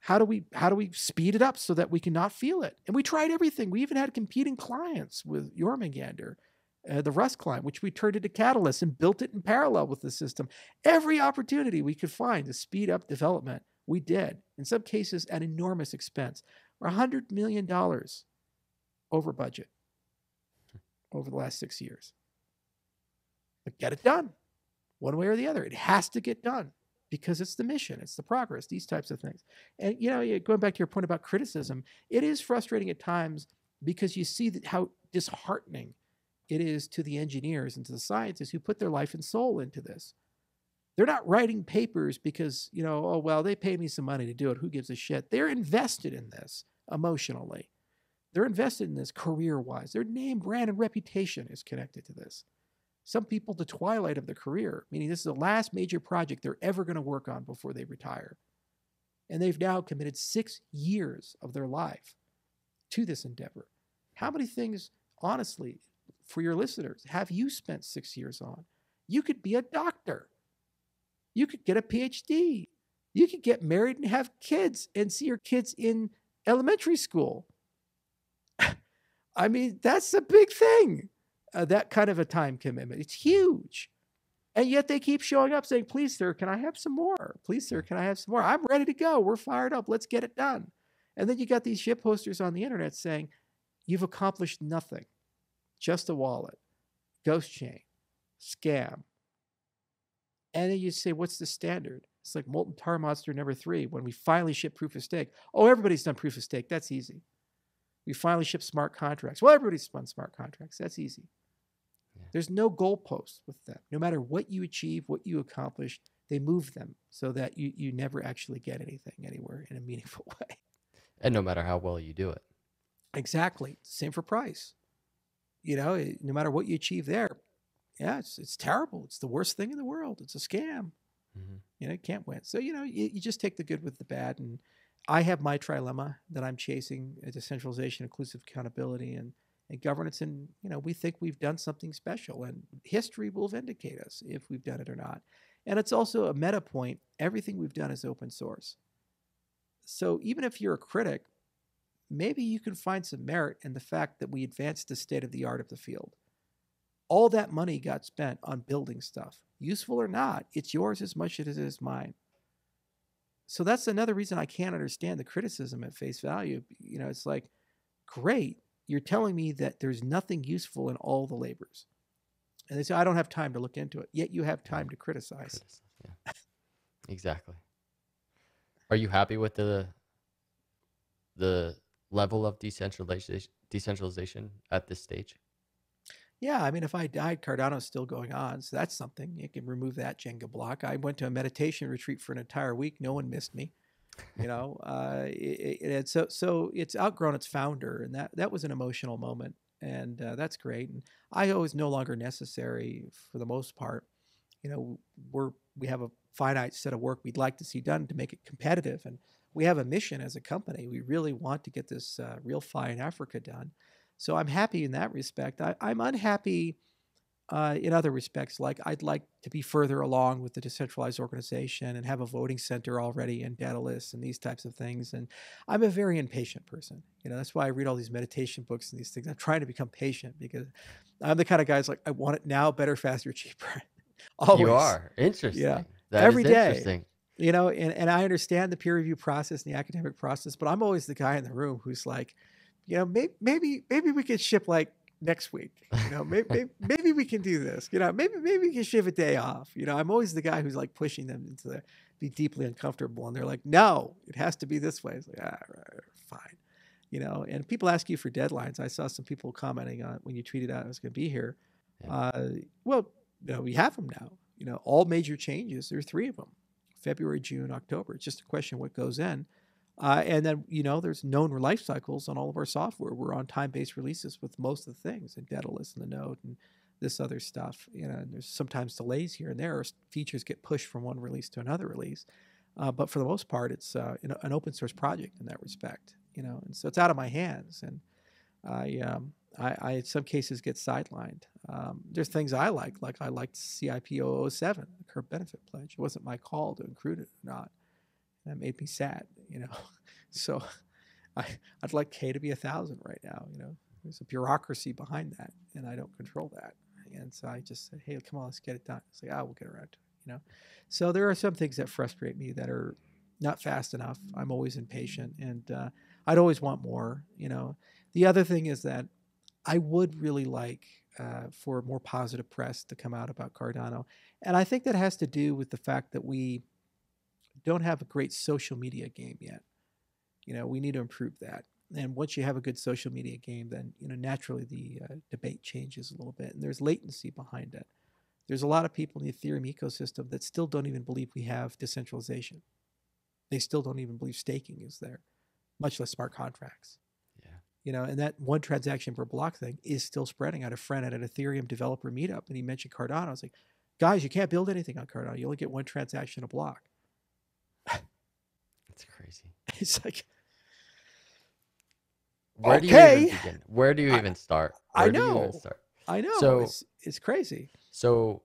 How do we how do we speed it up so that we can not feel it? And we tried everything. We even had competing clients with Jormungandr, uh, the Rust client, which we turned into Catalyst and built it in parallel with the system. Every opportunity we could find to speed up development, we did. In some cases, at enormous expense. We're $100 million over budget over the last six years. But get it done one way or the other. It has to get done because it's the mission, it's the progress, these types of things. And you know, going back to your point about criticism, it is frustrating at times because you see how disheartening it is to the engineers and to the scientists who put their life and soul into this. They're not writing papers because, you know, oh, well, they pay me some money to do it. Who gives a shit? They're invested in this emotionally. They're invested in this career wise. Their name, brand, and reputation is connected to this. Some people, the twilight of their career, meaning this is the last major project they're ever going to work on before they retire. And they've now committed six years of their life to this endeavor. How many things, honestly, for your listeners, have you spent six years on? You could be a doctor. You could get a PhD. You could get married and have kids and see your kids in elementary school. I mean, that's a big thing. Uh, that kind of a time commitment. It's huge. And yet they keep showing up saying, please, sir, can I have some more? Please, sir, can I have some more? I'm ready to go. We're fired up. Let's get it done. And then you got these ship posters on the internet saying, you've accomplished nothing just a wallet, ghost chain, scam. And then you say, what's the standard? It's like Molten Tar Monster number three when we finally ship proof of stake. Oh, everybody's done proof of stake. That's easy. We finally ship smart contracts. Well, everybody's spun smart contracts. That's easy. Yeah. There's no goalposts with them. No matter what you achieve, what you accomplish, they move them so that you, you never actually get anything anywhere in a meaningful way. And no matter how well you do it. Exactly. Same for price you know, eh, no matter what you achieve there, yeah, it's it's terrible. It's the worst thing in the world. It's a scam. Mm-hmm. You know, you can't win. So you know, you, you just take the good with the bad. And I have my trilemma that I'm chasing: uh, decentralization, inclusive accountability, and and governance. And you know, we think we've done something special, and history will vindicate us if we've done it or not. And it's also a meta point. Everything we've done is open source. So even if you're a critic, maybe you can find some merit in the fact that we advanced the state of the art of the field. All that money got spent on building stuff. Useful or not, it's yours as much as it is mine. So that's another reason I can't understand the criticism at face value. You know, it's like, great, you're telling me that there's nothing useful in all the labors. And they say, I don't have time to look into it. Yet you have time to criticize. Yeah. exactly. Are you happy with the the level of decentralization decentralization at this stage? Yeah, I mean, if I died, Cardano's still going on, so that's something. You can remove that Jenga block. I went to a meditation retreat for an entire week. No one missed me. You know, uh, it, it, so so it's outgrown its founder, and that that was an emotional moment, and uh, that's great. And IO is no longer necessary for the most part. You know, we're we have a finite set of work we'd like to see done to make it competitive, and we have a mission as a company. We really want to get this uh, RealFi in Africa done. So I'm happy in that respect. I, am unhappy uh, in other respects. Like I'd like to be further along with the decentralized organization and have a voting center already and data lists and these types of things. And I'm a very impatient person. You know, that's why I read all these meditation books and these things. I'm trying to become patient because I'm the kind of guys like I want it now, better, faster, cheaper. Always. You are interesting. Yeah. That Every day you know and, and i understand the peer review process and the academic process but i'm always the guy in the room who's like you know maybe maybe maybe we could ship like next week you know maybe, maybe, maybe we can do this you know maybe maybe we can ship a day off you know i'm always the guy who's like pushing them into the be deeply uncomfortable and they're like no it has to be this way it's like ah, right, fine you know and people ask you for deadlines i saw some people commenting on when you tweeted out i was going to be here yeah. uh, well you know we have them now you know all major changes there are three of them February, June, October. It's just a question of what goes in. Uh, and then, you know, there's known life cycles on all of our software. We're on time based releases with most of the things, and Daedalus and the Node and this other stuff. You know, and there's sometimes delays here and there. Features get pushed from one release to another release. Uh, but for the most part, it's uh, an open source project in that respect. You know, and so it's out of my hands. And I, um, I, I in some cases get sidelined. Um, there's things I like, like I liked CIP 007, the current benefit pledge. It wasn't my call to include it or not. That made me sad, you know. so I, I'd like K to be a thousand right now, you know. There's a bureaucracy behind that, and I don't control that. And so I just said, hey, come on, let's get it done. It's like, ah, oh, we'll get around to it, you know. So there are some things that frustrate me that are not fast enough. I'm always impatient, and uh, I'd always want more, you know. The other thing is that I would really like uh, for more positive press to come out about Cardano. And I think that has to do with the fact that we don't have a great social media game yet. You know, we need to improve that. And once you have a good social media game, then you know naturally the uh, debate changes a little bit, and there's latency behind it. There's a lot of people in the Ethereum ecosystem that still don't even believe we have decentralization. They still don't even believe staking is there, much less smart contracts. Yeah. You know, and that one transaction per block thing is still spreading. I had a friend at an Ethereum developer meetup, and he mentioned Cardano. I was like, guys, you can't build anything on Cardano. You only get one transaction a block. It's crazy. It's like, Where do you even begin? Where do you I, even start? I Where do you even know, start? I know, So, it's it's crazy. so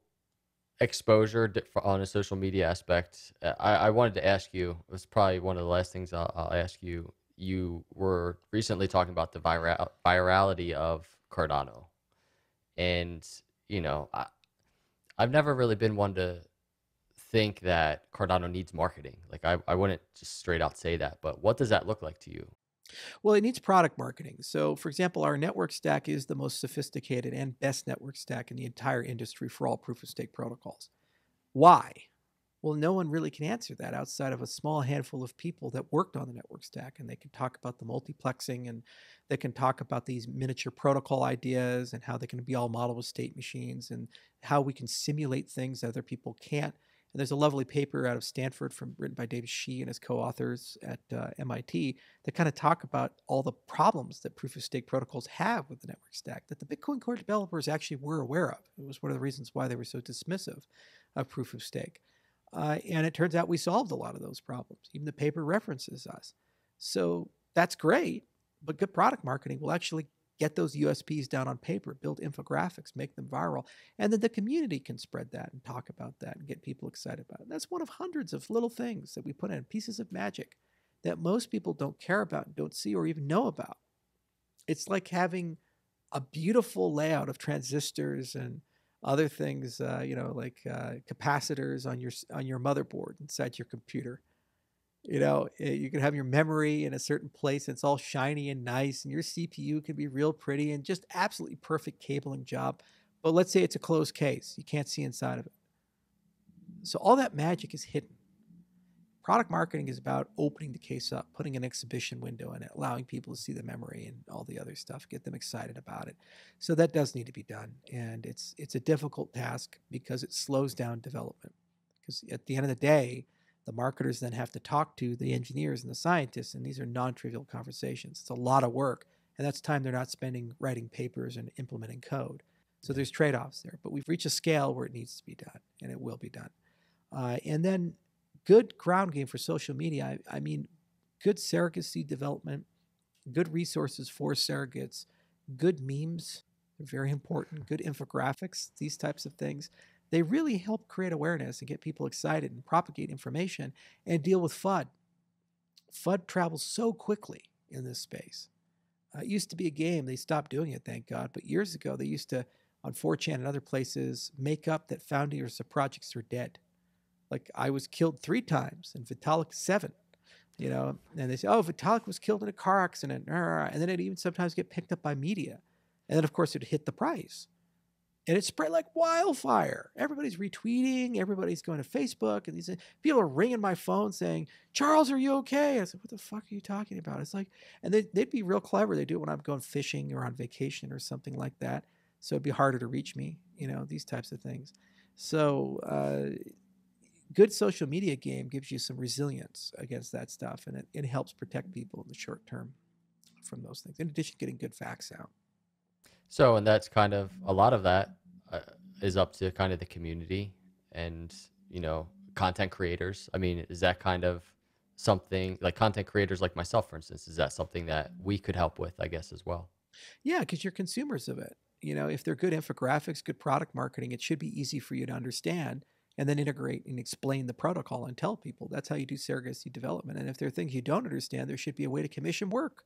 exposure on a social media aspect. uh, I, I wanted to ask you. It was probably one of the last things I'll, I'll ask you. You were recently talking about the viral virality of Cardano, and you know, I, I've never really been one to think that Cardano needs marketing. Like I, I wouldn't just straight out say that. But what does that look like to you? Well, it needs product marketing. So, for example, our network stack is the most sophisticated and best network stack in the entire industry for all proof of stake protocols. Why? Well, no one really can answer that outside of a small handful of people that worked on the network stack. And they can talk about the multiplexing and they can talk about these miniature protocol ideas and how they can be all with state machines and how we can simulate things that other people can't. And there's a lovely paper out of Stanford from written by David Tse and his co-authors at uh, MIT that kind of talk about all the problems that proof of stake protocols have with the network stack that the Bitcoin Core developers actually were aware of. It was one of the reasons why they were so dismissive of proof of stake. Uh, and it turns out we solved a lot of those problems. Even the paper references us. So that's great, but good product marketing will actually get those USPs down on paper, build infographics, make them viral, and then the community can spread that and talk about that and get people excited about it. That's one of hundreds of little things that we put in, pieces of magic that most people don't care about don't see or even know about. It's like having a beautiful layout of transistors and other things, uh, you know, like uh, capacitors on your on your motherboard inside your computer. You know, eh, you can have your memory in a certain place and it's all shiny and nice, and your CPU can be real pretty and just absolutely perfect cabling job. But let's say it's a closed case, you can't see inside of it. So all that magic is hidden. Product marketing is about opening the case up, putting an exhibition window in it, allowing people to see the memory and all the other stuff, get them excited about it. So that does need to be done, and it's it's a difficult task because it slows down development. Because at the end of the day, the marketers then have to talk to the engineers and the scientists, and these are non-trivial conversations. It's a lot of work, and that's time they're not spending writing papers and implementing code. So there's trade-offs there, but we've reached a scale where it needs to be done, and it will be done. Uh, and then good ground game for social media. I, I mean, good surrogacy development, good resources for surrogates, good memes. They're very important. Good infographics, these types of things. They really help create awareness and get people excited and propagate information and deal with FUD. FUD travels so quickly in this space. Uh, it used to be a game. They stopped doing it, thank God. But years ago, they used to, on 4chan and other places, make up that founders of projects are dead. Like I was killed three times and Vitalik seven, you know, and they say, oh, Vitalik was killed in a car accident. And then it even sometimes get picked up by media. And then, of course, it hit the price. And it spread like wildfire. Everybody's retweeting. Everybody's going to Facebook, and these people are ringing my phone saying, "Charles, are you okay?" I said, "What the fuck are you talking about?" It's like, and they, they'd be real clever. They do it when I'm going fishing or on vacation or something like that. So it'd be harder to reach me. You know, these types of things. So uh, good social media game gives you some resilience against that stuff, and it, it helps protect people in the short term from those things. In addition, getting good facts out. So, and that's kind of a lot of that uh, is up to kind of the community and, you know, content creators. I mean, is that kind of something like content creators like myself, for instance, is that something that we could help with, I guess, as well? Yeah, because you're consumers of it. You know, if they're good infographics, good product marketing, it should be easy for you to understand and then integrate and explain the protocol and tell people. That's how you do surrogacy development. And if there are things you don't understand, there should be a way to commission work.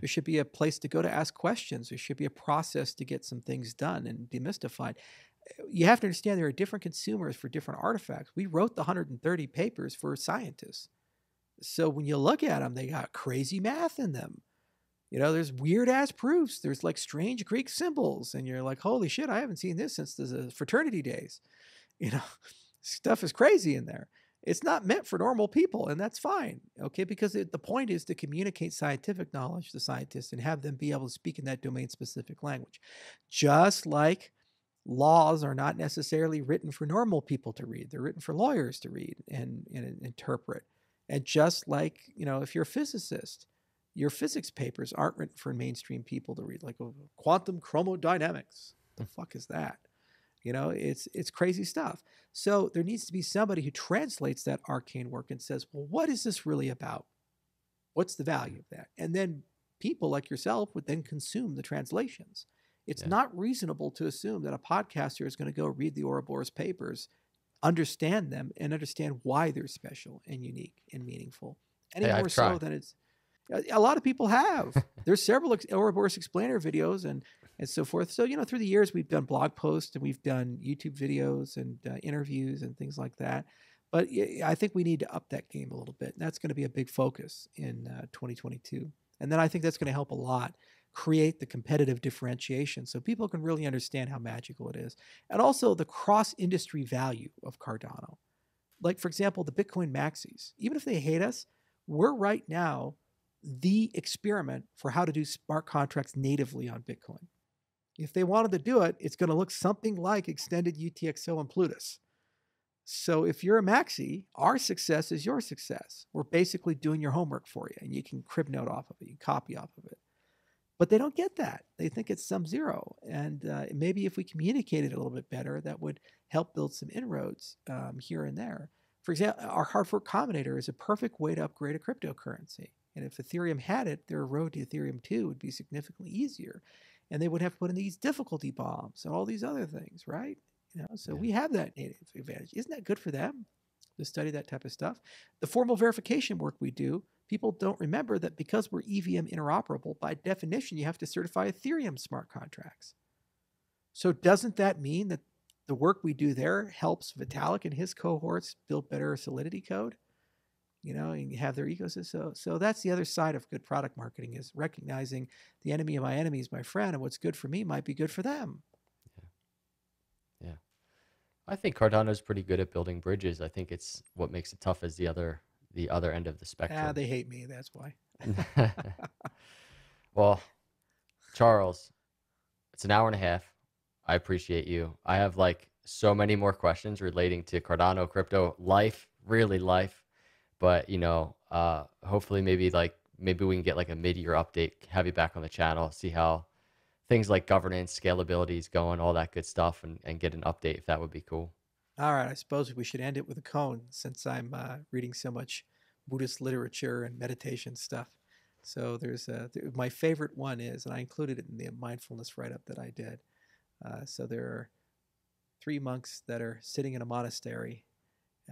There should be a place to go to ask questions. There should be a process to get some things done and demystified. You have to understand there are different consumers for different artifacts. We wrote the 130 papers for scientists. So when you look at them, they got crazy math in them. You know, there's weird ass proofs. There's like strange Greek symbols. And you're like, holy shit, I haven't seen this since the fraternity days. You know, stuff is crazy in there. It's not meant for normal people, and that's fine. Okay, because it, the point is to communicate scientific knowledge to scientists and have them be able to speak in that domain specific language. Just like laws are not necessarily written for normal people to read, they're written for lawyers to read and, and interpret. And just like, you know, if you're a physicist, your physics papers aren't written for mainstream people to read, like oh, quantum chromodynamics. The fuck is that? You know, it's it's crazy stuff. So there needs to be somebody who translates that arcane work and says, well, what is this really about? What's the value of that? And then people like yourself would then consume the translations. It's yeah. not reasonable to assume that a podcaster is going to go read the Ouroboros papers, understand them, and understand why they're special and unique and meaningful. Any hey, more so than it's a lot of people have. There's several Ouroboros explainer videos and and so forth. So you know, through the years, we've done blog posts and we've done YouTube videos and uh, interviews and things like that. But I think we need to up that game a little bit. And that's going to be a big focus in uh, 2022. And then I think that's going to help a lot create the competitive differentiation so people can really understand how magical it is. And also the cross industry value of Cardano. Like, for example, the Bitcoin maxis, even if they hate us, we're right now the experiment for how to do smart contracts natively on Bitcoin. If they wanted to do it, it's going to look something like extended UTXO and Plutus. So if you're a maxi, our success is your success. We're basically doing your homework for you, and you can crib note off of it, you copy off of it. But they don't get that. They think it's some zero. And uh, maybe if we communicated a little bit better, that would help build some inroads um, here and there. For example, our hard fork combinator is a perfect way to upgrade a cryptocurrency. And if Ethereum had it, their road to Ethereum 2 would be significantly easier. And they would have to put in these difficulty bombs and all these other things, right? You know, so yeah. we have that native advantage. Isn't that good for them to study that type of stuff? The formal verification work we do, people don't remember that because we're EVM interoperable, by definition, you have to certify Ethereum smart contracts. So doesn't that mean that the work we do there helps Vitalik and his cohorts build better Solidity code? You know, and you have their ecosystem. So, so that's the other side of good product marketing is recognizing the enemy of my enemy is my friend, and what's good for me might be good for them. Yeah, yeah. I think Cardano is pretty good at building bridges. I think it's what makes it tough as the other the other end of the spectrum. Ah, they hate me. That's why. well, Charles, it's an hour and a half. I appreciate you. I have like so many more questions relating to Cardano, crypto, life, really life but you know, uh, hopefully maybe like maybe we can get like a mid-year update, have you back on the channel, see how things like governance, scalability is going, all that good stuff, and, and get an update if that would be cool. All right, I suppose we should end it with a koan since I'm uh, reading so much Buddhist literature and meditation stuff. So there's a, my favorite one is, and I included it in the mindfulness write-up that I did. Uh, so there are three monks that are sitting in a monastery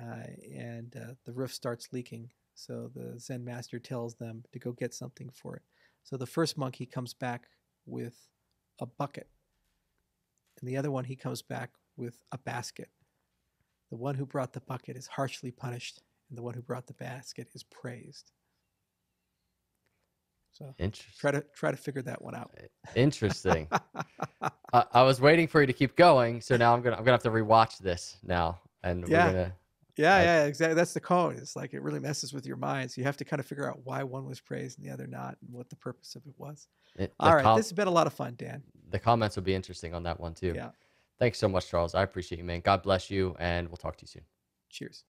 uh, and uh, the roof starts leaking. So the Zen master tells them to go get something for it. So the first monk he comes back with a bucket, and the other one he comes back with a basket. The one who brought the bucket is harshly punished, and the one who brought the basket is praised. So try to try to figure that one out. Interesting. uh, I was waiting for you to keep going, so now I'm gonna I'm gonna have to rewatch this now, and yeah. we're gonna yeah, I, yeah, exactly. That's the code. It's like it really messes with your mind. So you have to kind of figure out why one was praised and the other not, and what the purpose of it was. Eh, it, All right, com- this has been a lot of fun, Dan. The comments will be interesting on that one too. Yeah. Thanks so much, Charles. I appreciate you, man. God bless you, and we'll talk to you soon. Cheers.